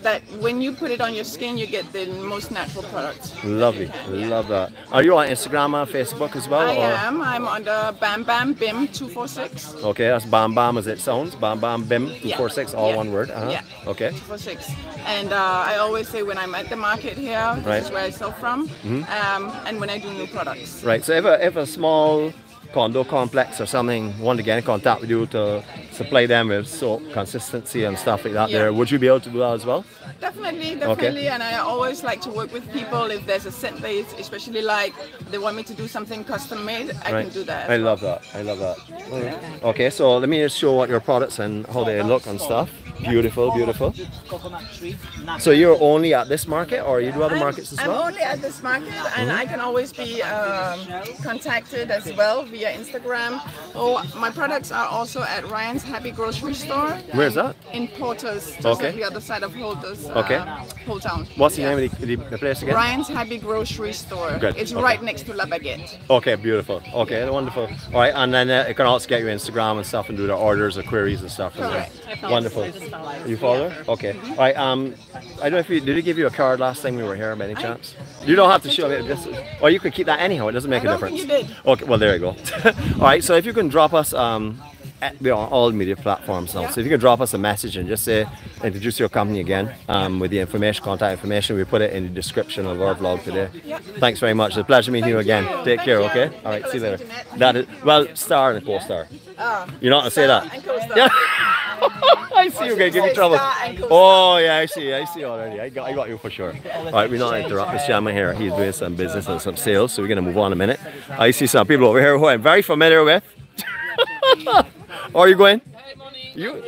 that when you put it on your skin, you get the most natural product. Lovely. Love that. Are you on Instagram and Facebook as well? I or- am. I'm under Bam Bam Bim 246. Okay, that's Bam Bam as it sounds. Bam Bam Bim Yeah. 246, all Yeah. one word. Uh-huh. Yeah. Okay. 246. And uh, I always say when I'm at the market here, this Right. is where I sell from, Mhm. um, and when I do new products. Right. So if a, if a small condo complex or something want to get in contact with you to supply them with soap consistency and stuff like that, Yeah. there would you be able to do that as well? Definitely, definitely, and I always like to work with people if there's a set they especially like, they want me to do something custom made, I right. can do that. I love that. I love that. Alright. Okay, so let me just show what your products and how they look and stuff. Beautiful, beautiful. Coconut tree. So you're only at this market, or you do other markets as well? I'm only at this market, and Mhm. I can always be um, contacted as well via Instagram. Oh, my products are also at Ryan's Happy Grocery Store. Where's that? In Porter's, just Okay. the other side of Holders. Okay. Uh, Holetown. What's the Yeah. name of the, the, place again? Ryan's Happy Grocery Store. Good, It's okay. right next to La Baguette. Okay, beautiful. Okay, wonderful. All right, and then uh, it can also get you Instagram and stuff and do the orders or queries and stuff. Correct. Wonderful. Follow- I follow her. You follow? Okay. All right. Um, I don't know if you did. He give you a card last time we were here, by any chance? You don't have to show me. Just, or you could keep that anyhow. It doesn't make I a difference. think you did. Okay. Well, there you go. *laughs* All right. So if you can drop us um. At, we're on all media platforms now. So if you can drop us a message and just say, introduce your company again um, with the information, contact information, we put it in the description of our vlog today. Thanks very much. It's a pleasure meeting you again. Take care, okay? All right, see you later. That is, well, star and a co-star. Ah, You're not going to say that? Yeah. *laughs* I see you gonna give me trouble. Oh yeah, I see, I see already. I got, I got you for sure. All right, we're not interrupt this gentleman here. He's doing some business and some sales, so we're gonna move on a minute. I see some people over here who I'm very familiar with. *laughs* are you going? You?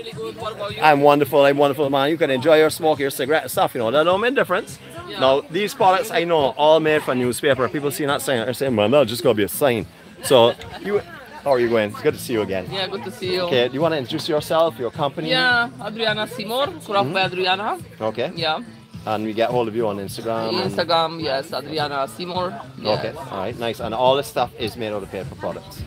I'm wonderful. I'm wonderful, man. You can enjoy your smoke, your cigarette and stuff. You know that don't make a difference. Now these products I know all made for newspaper. People see that sign, they're saying, "Man, that's just gonna be a sign." So you, how are you going? It's good to see you again. Yeah, good to see you. Okay, do you want to introduce yourself, your company? Yeah, Adriana Simor, Kuraf Mhm. Adriana. Okay. Yeah. And we get hold of you on Instagram. and- Instagram, yes, Adriana Simor. Yeah. Okay. All right. Nice. And all this stuff is made out of paper products.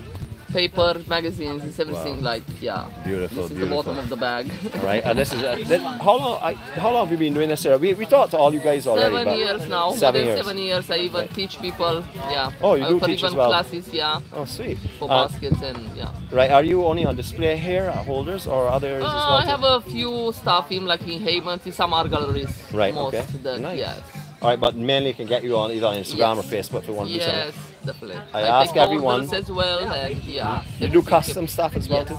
Paper, magazines, it's everything like, yeah. Beautiful. This is beautiful. the bottom of the bag. right, And this is uh, this, how long? I, how long have you been doing this? Here? We we talked to all you guys already. Seven years now. Seven years. seven years. I even teach people. Yeah. Oh, you I do teach as well? classes, yeah. Oh, sweet. For Uh, baskets and yeah. Right. Are you only on display here at Holders or others Uh, as well? I have a few staff in like in Haven, in some art galleries. Right, Most okay. The, Nice. Yes. All right, but mainly can get you on either on Instagram or Facebook want to. Yes, definitely. I take ask everyone- as well, and yeah. You do custom stuff as well too.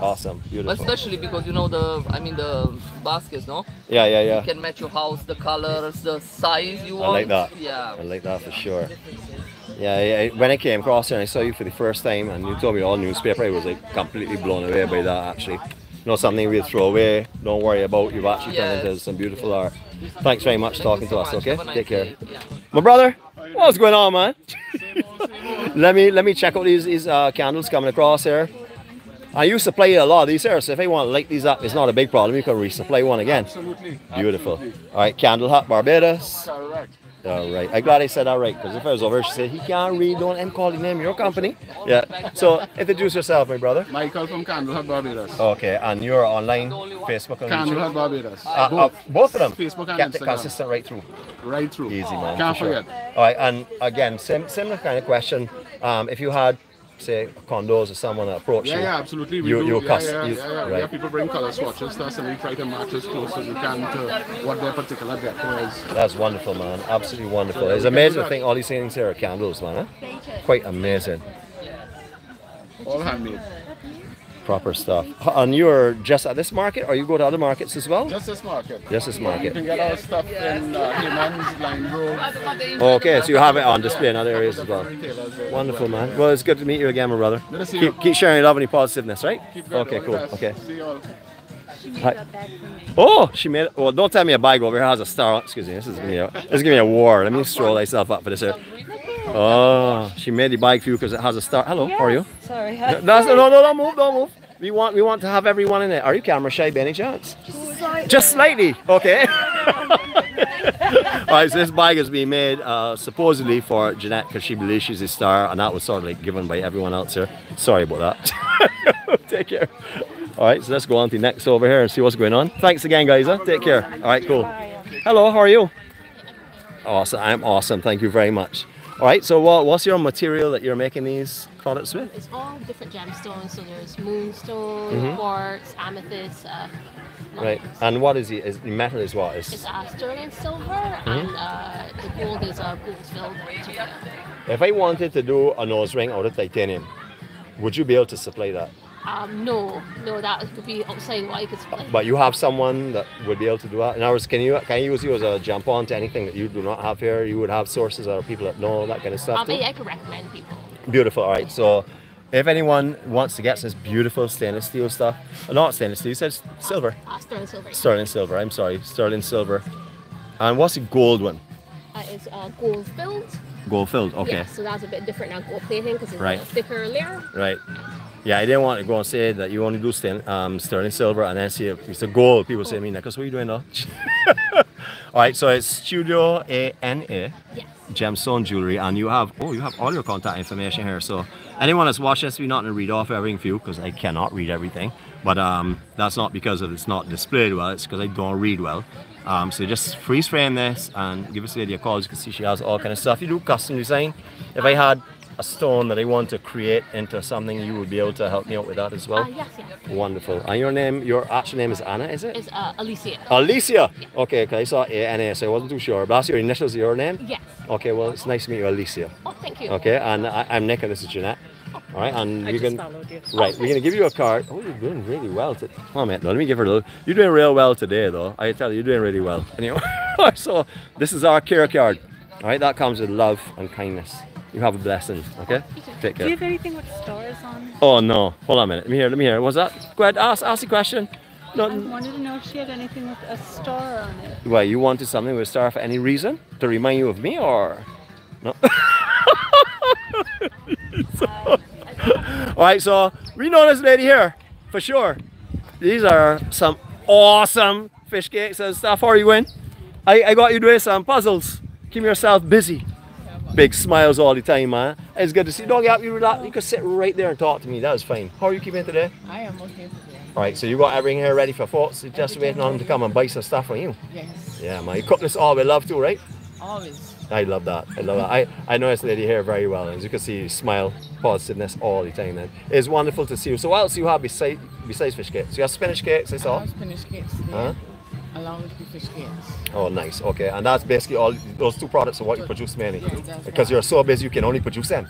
Awesome. Beautiful. Especially because you know the, I mean the baskets, no? Yeah, yeah, yeah. You can match your house, the colors, the size you I want. like that. Yeah. I like that for sure. Yeah, yeah, when I came across here and I saw you for the first time and you told me all newspaper, I was like completely blown away by that actually. Not something we'll throw away, don't worry about, you've actually turned into some beautiful art. Thanks very much for talking to us, okay? Take care. My brother, what's going on, man? let me let me check out these these uh, candles coming across here. I used to play a lot of these here, so if I want to light these up, it's not a big problem. You can resupply one again. Absolutely. Beautiful. Absolutely. All right, Candle Hut Barbados. Correct. All right. I'm glad I said all right because if I was over, she said, he can't read, don't and call the name your company. Yeah. So introduce yourself, my brother. Michael from Candle Hut Barbados. Okay, and you're online, Facebook and Candle YouTube? Barbados. Uh, both. uh, both of them. Facebook and Kept it Instagram. consistent right through. Right through. Easy, man. Can't sure. forget. All right, and again, sim- similar kind of question. Um, if you had, say, condos or someone that approached Yeah, you, yeah, absolutely. We you, do. you yeah, cus- yeah, you- yeah, yeah. Right. have people bring color swatches to us and we try to match as close as we can to what their particular decor is. That's wonderful, man. Absolutely wonderful. So, it's we can do amazing to think all these things here are candles, man. Huh? Quite amazing. All handmade. Proper stuff. H- And you're just at this market, or you go to other markets as well? Just this market. Just this You market. can get our stuff in uh, Limegrove. Okay, so you have it on display in other areas as well. Wonderful, as well. man. Well, it's good to meet you again, my brother. Good to see you. Keep, keep sharing your love and your positiveness, right? Keep good, Okay, all the cool. best. Okay. See you all. Hi. Oh, she made it. Well, don't tell me a bag over here has a star. Excuse me. This is gonna be a, this is gonna be a war. Let me stroll myself up for this here. Oh, she made the bag for you because it has a star. Hello, how are you? Sorry. No, no, no, no, don't move, don't move. We want, we want to have everyone in it. Are you camera shy by any chance? Just slightly. Okay. *laughs* All right, so this bag is being made uh, supposedly for Jeanette because she believes she's a star, and that was sort of like given by everyone else here. Sorry about that. *laughs* Take care. All right, so let's go on to next over here and see what's going on. Thanks again, guys. Huh? Take care. All right, cool. Hello, how are you? Awesome. I'm awesome. Thank you very much. All right, so what, what's your material that you're making these products with? It's all different gemstones. So there's moonstone, Mhm. quartz, amethyst. Uh, Right. And what is the, is the metal is what? it's uh, sterling silver, Mhm. and uh, the gold is uh, gold filled. if I wanted to do a nose ring out of titanium, would you be able to supply that? Um, no, no, that would be outside what I could supply. But you have someone that would be able to do that. In other words, can you can I use you as a jump on to anything that you do not have here? You would have sources or people that know that kind of stuff Um, too. I, I could recommend people. Beautiful. All right. So, if anyone wants to get this beautiful stainless steel stuff, uh, not stainless steel, you said silver. Uh, sterling silver. Sterling silver. I'm sorry, sterling silver. And what's the gold one? Uh, it's uh, gold filled. Gold filled. Okay. Yeah, so that's a bit different than gold plating because it's Right. a thicker layer. Right. Yeah, I didn't want to go and say that you only do stain, um, sterling silver and then see if it's a gold. People say to me, Nicholas, what are you doing now? *laughs* all right, so it's Studio A-N-A, Yes. Gemstone Jewelry, and you have, oh, you have all your contact information here. So anyone that's watching this, we're not going to read off everything for you because I cannot read everything. But um, that's not because of it's not displayed well, it's because I don't read well. Um, so just freeze frame this and give us a lady a call. As you can see, she has all kind of stuff. You do custom design. If I had a stone that I want to create into something, you would be able to help me out with that as well. Uh, yes, yes. Wonderful. And your name, your actual name is Anna, is it? It's uh, Alicia. Alicia. Okay, okay. I saw A N A, so I wasn't too sure. But that's your initials, your name. Yes. Okay. Well, it's nice to meet you, Alicia. Oh, thank you. Okay, and I, I'm Nick, and this is Jeanette. All right, and I we can followed you. right. We're gonna give you a card. Oh, you're doing really well. To, oh man, no, let me give her a little. You're doing real well today, though. I tell you, you're doing really well. *laughs* Anyway, *laughs* so this is our care card. All right, that comes with love and kindness. You have a blessing. Okay, take Do you have anything with stars on? Oh no, hold on a minute. Let me hear. Let me hear. Was that? Go ahead. Ask. Ask the question. No. I wanted to know if she had anything with a star on it. Well, you wanted something with a star for any reason to remind you of me, or no? So- *laughs* all right, so we know this lady here for sure. These are some awesome fish cakes and stuff. How are you in? I, I got you doing some puzzles. Keep yourself busy. Big smiles all the time, man. It's good to see. Don't get up, you relax. You can sit right there and talk to me. That was fine. How are you keeping today? I am okay today. All right, so you got everything here ready for folks. You're just waiting on them to come and buy some stuff from you. Yes. Yeah, man. You cook this all with love too, right? Always. I love that. I love that. I, I know this lady here very well. As you can see, you smile, positiveness all the time. And it's wonderful to see you. So what else do you have besides, besides fish cakes? You have spinach cakes, I have spinach cakes today, Huh? Along with the fish cakes. Oh, nice. Okay. And that's basically all, those two products are what you produce mainly. Yes, that's because you're so busy, you can only produce them.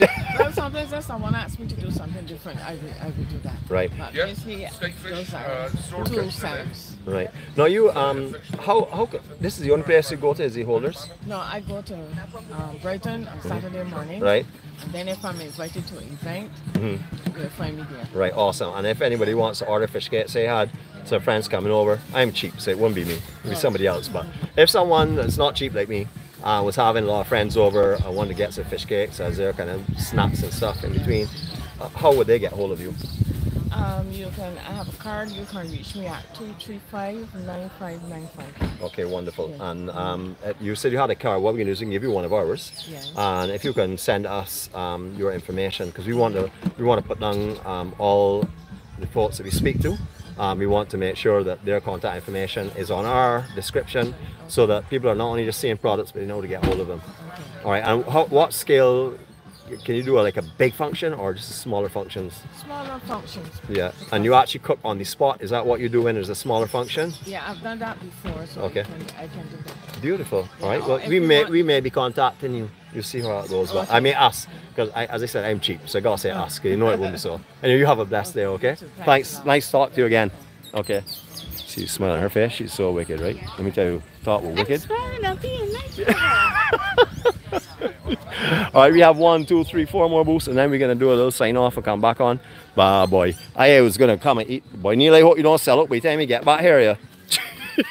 *laughs* well, sometimes *laughs* if someone asks me to do something different, I will, I will do that. Right. But basically, those are two salads. Right. Now you, um, how, how, this is the only place you go to is the holders? No, I go to um, Brighton on Saturday morning. Right. And then if I'm invited to an event, Mhm. you'll find me there. Right, awesome. And if anybody wants to order fish cake, say I had some friends coming over. I'm cheap, so it wouldn't be me. It'd be somebody else. But if someone that's not cheap like me I was having a lot of friends over. I wanted to get some fish cakes. as there kind of snacks and stuff in between. Uh, how would they get hold of you? Um, you can. I have a card. You can reach me at two three five nine five nine five. Okay, wonderful. And um, uh, you said you had a card. What we can do is we can give you one of ours. Yes. And if you can send us um, your information, because we want to we want to put down um, all the folks that we speak to. Um, we want to make sure that their contact information is on our description, so that people are not only just seeing products, but they know to get hold of them. All right. And how, what scale can you do? A, like a big function or just smaller functions? Smaller functions. Yeah. And you actually cook on the spot. Is that what you're doing? Is a smaller function? Yeah, I've done that before, so Okay. I, can, I can do that. Beautiful. All right. Well, we may we may be contacting you. You see how it goes. But I mean, ask because, I, as I said, I'm cheap, so I gotta say ask. You know it won't be so. And you have a blessed day. Okay. Thanks. Nice to talk to you again. Okay. She's smiling on her face. She's so wicked, right? Let me tell you, thought we're wicked. Smiling, I'm being nice. *laughs* All right, we have one, two, three, four more booths, and then we're gonna do a little sign off and come back on. Bah, boy, I was gonna come and eat. Boy, Neil, I hope you don't sell it by the time you get back here, yeah.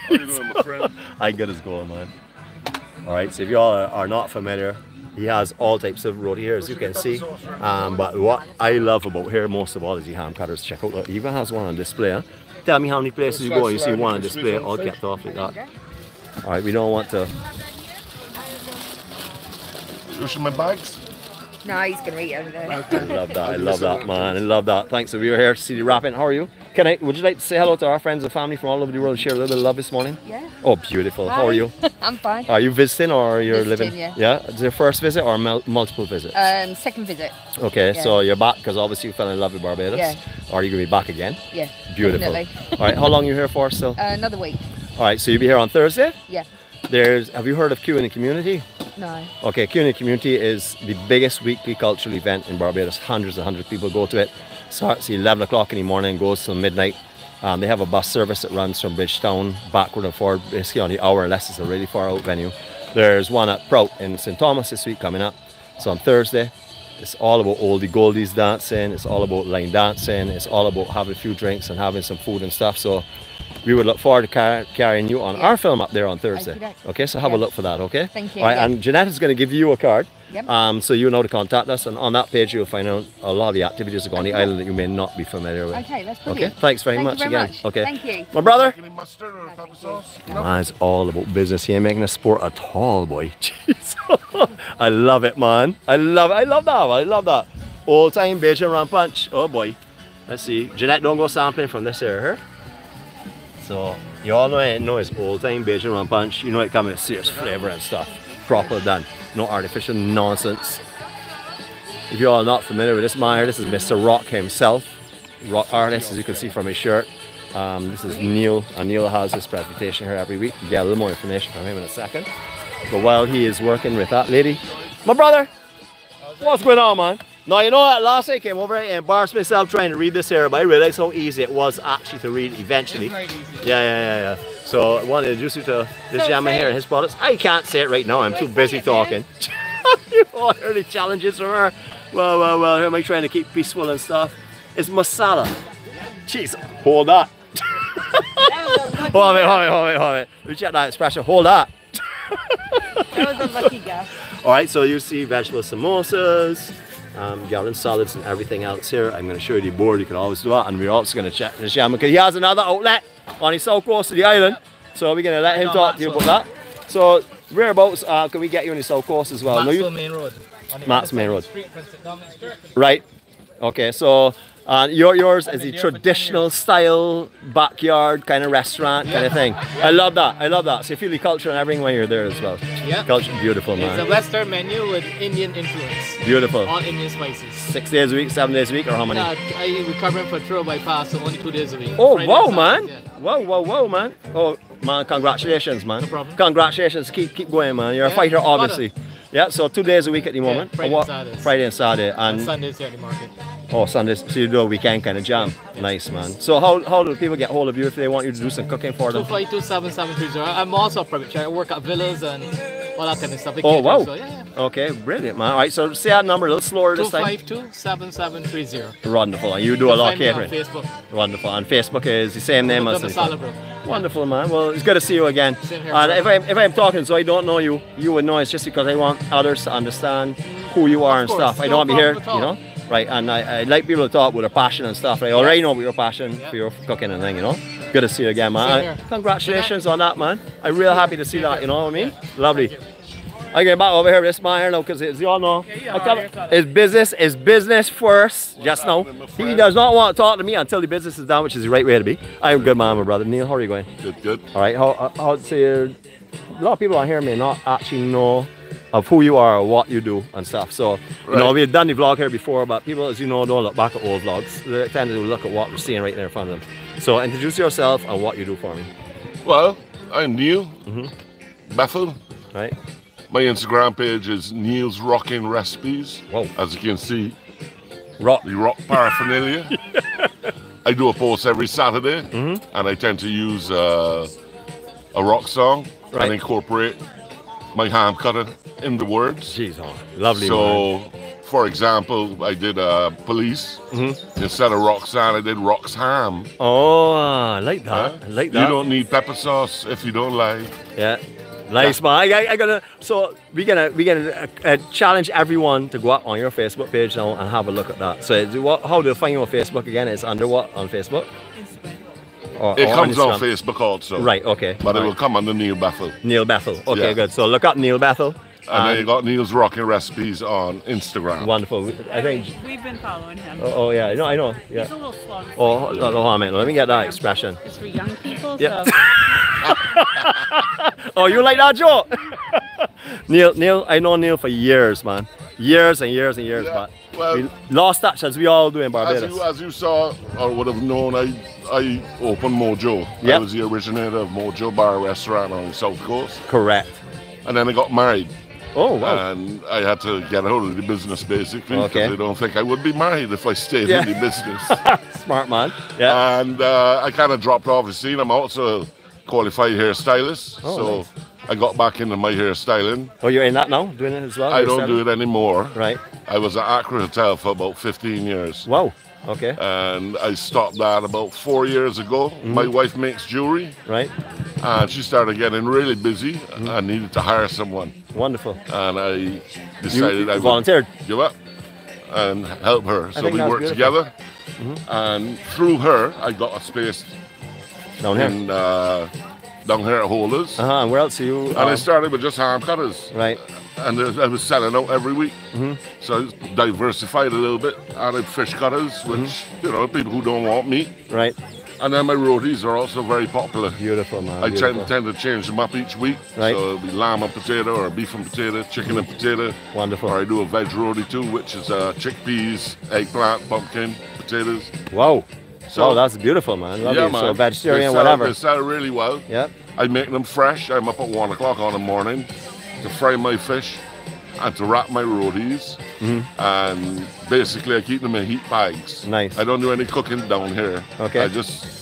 How you doing, my friend? *laughs* I good as gold, man. All right, so if y'all are, are not familiar, he has all types of roti here, as you can see. Um, but what I love about here most of all is the ham cutters. Check out, look, he even has one on display. Huh? Tell me how many places you go and you see one on display, all kept off like that. All right, we don't want to. Washing my bags? No, he's going to eat over there. I love that. I love that, man. I love that. Thanks. So we are here to see the wrapping. How are you? Can I? Would you like to say hello to our friends and family from all over the world? and Share a little bit of love this morning. Yeah. Oh, beautiful. How are you? *laughs* I'm fine. Are you visiting or you're Visiting, living? yeah. Is it your first visit or multiple visits? Um, second visit. okay, yeah. so you're back because obviously you fell in love with Barbados. Yeah. Are you going to be back again? Yeah. Beautiful. definitely. all right. How long are you here for still? Uh, another week. all right. So you'll be here on Thursday. Yeah. There's. Have you heard of Q in the community? No. Okay, Q in the Community is the biggest weekly cultural event in Barbados. Hundreds and hundreds of people go to it. Starts at 11 o'clock in the morning, goes till midnight. Um, they have a bus service that runs from Bridgetown backward and forward, basically on the hour, unless it's a really far out venue. There's one at Prout in St. Thomas this week coming up. It's on Thursday. It's all about oldie goldies dancing. It's all about line dancing. It's all about having a few drinks and having some food and stuff. So we would look forward to car- carrying you on our film up there on Thursday. Okey-doke. Okay, so have a look for that, okay? Thank you, All right, yeah. and Jeanette is going to give you a card. Yep. Um, so you know to contact us, and on that page you'll find out a lot of the activities that go on the island that you may not be familiar with. Okay, that's Okay, thanks very Thank you much very again. much. Okay, Thank you. My brother. Any mustard or sauce? All about business. He ain't making a sport at all, boy. *laughs* Jeez. I love it, man. I love it. I love that. I love that. Old time Bajan rum punch. Oh boy. Let's see. Jeanette, don't go sampling from this area. So you all know it. Know it's old time Bajan rum punch. You know it comes with serious flavor and stuff. Proper done. No artificial nonsense. If you all are not familiar with this man this is Mr. Rock himself. Rock artist, as you can see from his shirt. Um, this is Neil, and Neil has his presentation here every week. You get a little more information from him in a second. But while he is working with that lady, my brother, what's going on, man? Now, you know what? Last night I came over and embarrassed myself trying to read this here, but I realized how easy it was actually to read eventually. Yeah, yeah, yeah, yeah. So I wanted to introduce you to this So gentleman say- here and his products. I can't say it right now, I'm too busy talking. *laughs* you all heard the challenges from her. Well, well, well, who am I trying to keep peaceful and stuff? It's masala. Jeez, hold that. hold it, hold it, hold it, hold it. Let me check that expression. Hold that. That was a lucky guess. *laughs* All right, so you see vegetable samosas, um, garden salads, and everything else here. I'm going to show you the board. You can always do that, and we're also going to check the shaman because he has another outlet on the south coast of the island. So we're going to let him talk to you about that. So whereabouts uh, can we get you on the south coast as well? No, you- Maxwell Main Road. Matt's Main Road. Street. Right. Okay, so uh, your, yours is been the there for 10 traditional style backyard kind of restaurant kind of thing. I love that. I love that. So you feel the culture and everything when you're there as well. Yeah. Culture, beautiful, man. It's a. Western menu with Indian influence. Beautiful. All Indian spices. Six days a week, seven days a week, or how many? Nah, I recovering for throw bypass, so only two days a week. Oh, Friday wow, man. Yeah. Whoa, whoa, whoa, man. Oh, man, congratulations, man. No problem. Congratulations. Keep keep going, man. You're a fighter, obviously. Yeah, so two days a week at the moment. Friday what? and Saturdays. Friday and Saturday. And And Sundays here at the market. oh, Sundays. So you do a weekend kind of jam. Nice, man. So how, how do people get hold of you if they want you to do some cooking for them? 2527730. I'm also a private chef. I work at villas and all that kind of stuff. They Oh, wow. So, yeah, yeah. Okay, brilliant, man. All right, so say that number a little slower this time. 252-7730. Wonderful, and you do a lot of on catering. Facebook. Wonderful, and Facebook is the same name as. Wonderful, man. Well, it's good to see you again. Same here, And if I'm if I'm talking, so I don't know you, you would know it's just because I want others to understand who you are and course, stuff. I no don't want to be here, you know. Right, and I, I like people to talk with a passion and stuff. I already know about your passion for your cooking and thing, you know. Good to see you again, man. Congratulations on that, man. I'm real happy to see that. You know what I mean? Lovely. I get back over here with this man here now because as you all know, I tell it's business is business first. Just now, he does not want to talk to me until the business is done, which is the right way to be. I'm good, man, my brother. Neil, how are you going? Good, good. All right. How how- how say a lot of people out here may not actually know of who you are or what you do and stuff. So you know we've done the vlog here before, but people, as you know, don't look back at old vlogs. They tend to look at what we're seeing right there in front of them. So introduce yourself and what you do for me. Well, I'm Neil mhm Bethel. Right. My Instagram page is Neil's Rocking Recipes. Whoa. As you can see, rock. the rock paraphernalia. *laughs* I do a post every Saturday, Mm-hmm. and I tend to use uh, a rock song Right. and incorporate my ham cutter in the words. Jeez, oh, lovely. So, for example, I did uh, Police. Mm-hmm. Instead of Roxanne, I did Roxham. Oh, I like that. I like that. You don't need pepper sauce if you don't like. Yeah. Nice man. I, I, I gonna so we gonna we gonna uh, uh, challenge everyone to go up on your Facebook page now and have a look at that. So what, how do you find you on Facebook again? It's under what on Facebook? Or, It or comes on Instagram? Facebook also. Right. Okay. But it will come under Neil Bethel. Neil Bethel. Okay, Yeah. good. So look up Neil Bethel. And then you got Neil's Rocking Recipes on Instagram. Wonderful. I think. We've been following him. Oh, oh yeah. No, I know. Yeah. He's a little slow. Oh, hold on, hold on a minute. Let me get that expression. It's for young people. Yeah. So *laughs* oh, you like that joke? *laughs* Neil, Neil, I know Neil for years, man. Years and years and years, but well- we lost touch as we all do in As Barbados. you, as you saw or would have known, I I opened Mojo. I was the originator of Mojo Bar Restaurant on the South Coast. Correct. And then I got married. Oh, wow. And I had to get out of the business basically. Okay. Because I don't think I would be married if I stayed Yeah. in the business. *laughs* Smart man. Yeah. And uh, I kind of dropped off the scene. I'm also a qualified hairstylist. Oh, so nice. I got back into my hairstyling. Oh, you're in that now? Doing it as well? I don't do it anymore. Right. I was at Accra Hotel for about 15 years. Wow. Okay. And I stopped that about four years ago. My wife makes jewelry. Right. And she started getting really busy. I needed to hire someone. Wonderful. And I decided I would volunteered. give up and help her. So we worked beautiful. together. And through her, I got a space Down here. in, uh, down here at Holders. Uh huh. And where else are you? And I um, started with just ham cutters. Right. And I was selling out every week. Mhm. So I diversified a little bit. Added fish cutters, which, you know, people who don't want meat. Mm-hmm. Right. And then my rotis are also very popular. Beautiful, man. I beautiful. tend, tend to change them up each week. Right. So it'll be lamb and potato or beef and potato, chicken and potato. Wonderful. Or I do a veg roti too, which is uh, chickpeas, eggplant, pumpkin, potatoes. Wow. So- wow, that's beautiful, man. Lovely. Yeah, man. So vegetarian, they sell, whatever. They sell really well. Yep. I make them fresh. I'm up at one o'clock on the morning to fry my fish and to wrap my rotis. Mhm. And basically, I keep them in heat bags. Nice. I don't do any cooking down here. Okay. I just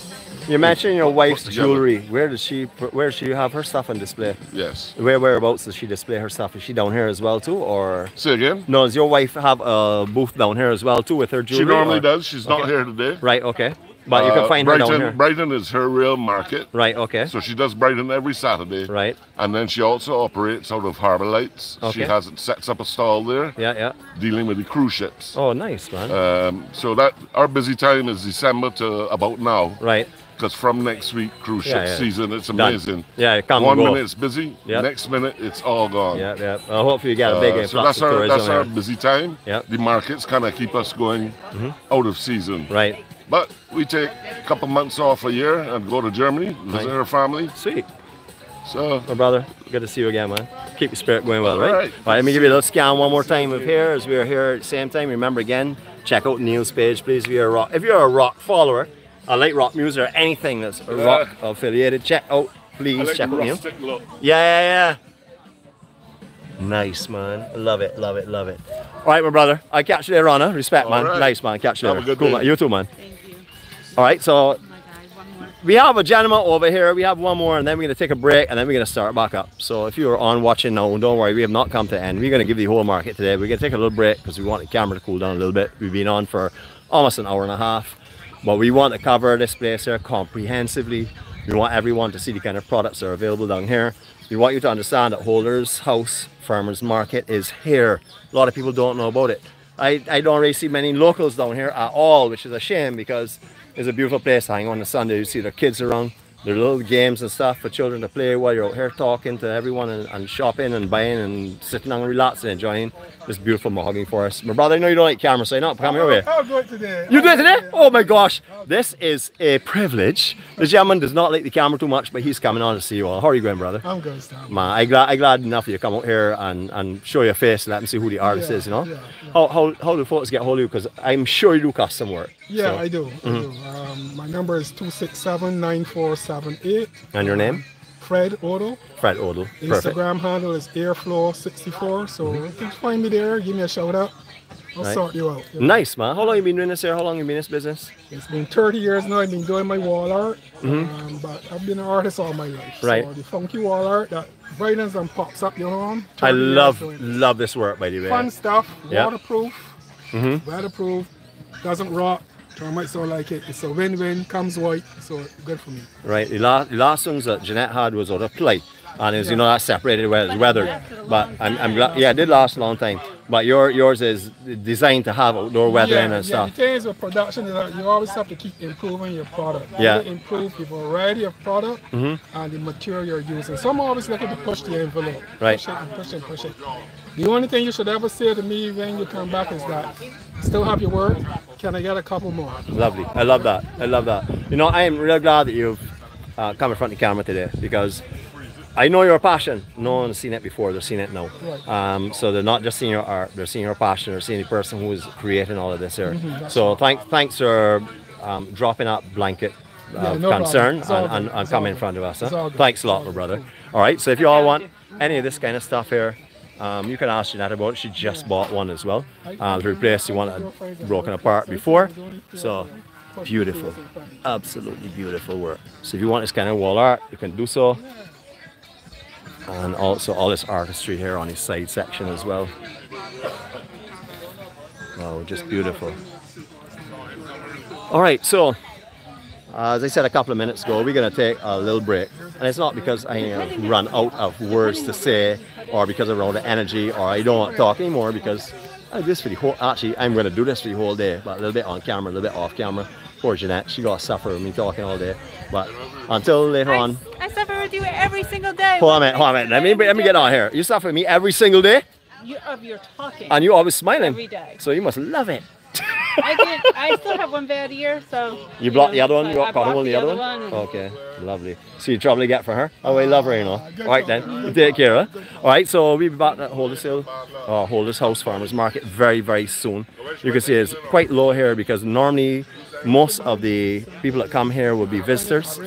You mentioned your wife's jewelry. Where does she? Where does she have her stuff on display? yes. Where whereabouts does she display her stuff? Is she down here as well too, or? Say again. No, does your wife have a booth down here as well too with her jewelry? She normally or- does. She's not here today. Right. Okay. But you can Uh, find her Brighton, down here. Brighton is her real market. Right. Okay. So she does Brighton every Saturday. Right. And then she also operates out of Harbour Lights. Okay. She has sets up a stall there. Yeah. Yeah. Dealing with the cruise ships. Oh, nice, man. Um, so that our busy time is December to about now. Right. Because from next week, cruise ship yeah. season, it's Done. amazing. Yeah, come One go. minute it's busy, Yep. next minute it's all gone. Yeah. Yeah. Well, hopefully you get a big Uh, so that's our that's our busy time. Yep. The markets kind of keep us going Mhm. out of season. Right. But we take a couple months off a year and go to Germany, visit Right. our family. Sweet. So, my brother, good to see you again, man. Keep your spirit going well, All right? right. Let me give you a little scan one more time of here as we are here at the same time. Remember again, check out Neil's page, please. If you're a rock, if you're a rock follower, I like rock music or anything that's Yeah. rock affiliated, check out, please like check out Neil. look. Yeah, yeah, yeah. Nice, man. Love it, love it, love it. All right, my brother. I catch you later on, huh? Respect, All man. right. Nice, man. Catch you Have later. a good cool, day. man. You too, man. All right, so we have a gentleman over here. We have one more, and then we're going to take a break, and then we're going to start back up. So if you're on watching now, don't worry, we have not come to the end. We're going to give the whole market today. We're going to take a little break because we want the camera to cool down a little bit. We've been on for almost an hour and a half, but we want to cover this place here comprehensively. We want everyone to see the kind of products that are available down here. We want you to understand that Holders House Farmers Market is here. A lot of people don't know about it. I, I don't really see many locals down here at all, which is a shame because it's a beautiful place to hang on a Sunday. You see the kids around, their little games and stuff for children to play while you're out here talking to everyone and, and shopping and buying and sitting and relaxing and enjoying this beautiful mahogany forest. My brother, I know you don't like camera, so you're not coming over here. I'll do it today. You do it today? Oh my gosh, this is a privilege. The gentleman does not like the camera too much, but he's coming on to see you all. How are you going, brother? I'm good, Stan. Man, I glad I glad enough you come out here and, and show your face and let them see who the artist Yeah, is, you know? yeah, How, how, how do folks get hold of you? Because I'm sure you do custom work. Yeah, So- I do. I Mhm. do. Um, my number is 267-9478. And your name? Fred Odo. Fred Odell. Perfect. Instagram handle is airflow64. So if you find me there, give me a shout out. I'll Right. sort you out. Nice, man. How long you been doing this here? How long you been in this business? It's been 30 years now. I've been doing my wall art, Mhm. um, but I've been an artist all my life. Right. So the funky wall art that brightens and pops up your home. I love love this work, by the way. Fun stuff, Yeah. waterproof, Mhm. weatherproof, doesn't rot. Termites don't like it. It's a win-win. Comes white, so good for me. Right. The last, the last ones that Jeanette had was out of plate. And it's, you know, that separated where it's weathered. But I'm, I'm glad, yeah, it did last a long time. But your, yours is designed to have outdoor weathering yeah, and yeah. stuff. The thing is with production is that you always have to keep improving your product. You Yeah. improve the variety of product Mhm. and the material you're using. So I'm always looking to push the envelope. Right. Push it and push it and push it. The only thing you should ever say to me when you come back is that still have your work. Can I get a couple more? Lovely. I love that. I love that. You know, I am really glad that you've uh, come in front of the camera today because I know your passion. No one's seen it before. They're seeing it now. Um, so they're not just seeing your art. They're seeing your passion. They're seeing the person who is creating all of this here. Mhm, so thanks, thanks for um, dropping that blanket Yeah, of no concern and, and, and coming in front of us. Huh? Thanks a lot, my brother. All right. So if you all want any of this kind of stuff here, um, you can ask Jeanette about it. She just bought one as well uh, to replace the one that had broken apart before. So beautiful, absolutely beautiful work. So if you want this kind of wall art, you can do so. And also all this artistry here on his side section as well. Oh, just beautiful. All right, so uh, as I said a couple of minutes ago, we're going to take a little break. And it's not because I have run out of words to say or because I run out of energy or I don't want to talk anymore because I do this for the whole, actually, I'm going to do this for the whole day, but a little bit on camera, a little bit off camera. Poor Jeanette, she got to suffer with me talking all day. But until later on, with you every single day. hold on a minute, hold on a minute. Let me, let me get on here. You suffer with me every single day You, of your talking. and you always smiling. Every day. So you must love it. *laughs* I did. I still have one bad ear, so. You blocked the other one? You got caught blocked on the other one? and- Okay, lovely. See you trouble you get for her? Oh, we love her, you know. All right then, you take care, huh? All right, so we'll be back at Holders Hill, uh, Holders House Farmers Market very, very soon. You can see it's quite low here because normally most of the people that come here will be visitors.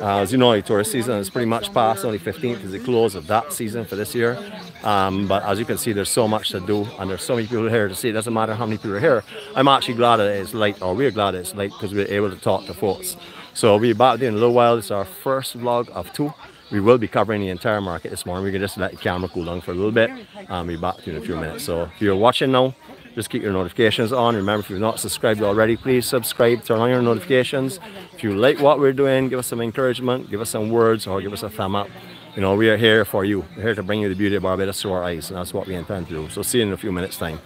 Uh, as you know, tourist season is pretty much past. Only 15th is the close of that season for this year. Um, but as you can see, there's so much to do, and there's so many people here to see. It doesn't matter how many people are here. I'm actually glad that it's late, or we're glad it's late because we're able to talk to folks. So we'll be back in a little while. It's our first vlog of two. We will be covering the entire market this morning. We can just let the camera cool down for a little bit and be back in a few minutes. So if you're watching now, just keep your notifications on. Remember, if you've not subscribed already, please subscribe, turn on your notifications. If you like what we're doing, give us some encouragement, give us some words, or give us a thumb up. You know, we are here for you. We're here to bring you the beauty of Barbados to our eyes, and that's what we intend to do. So see you in a few minutes' time.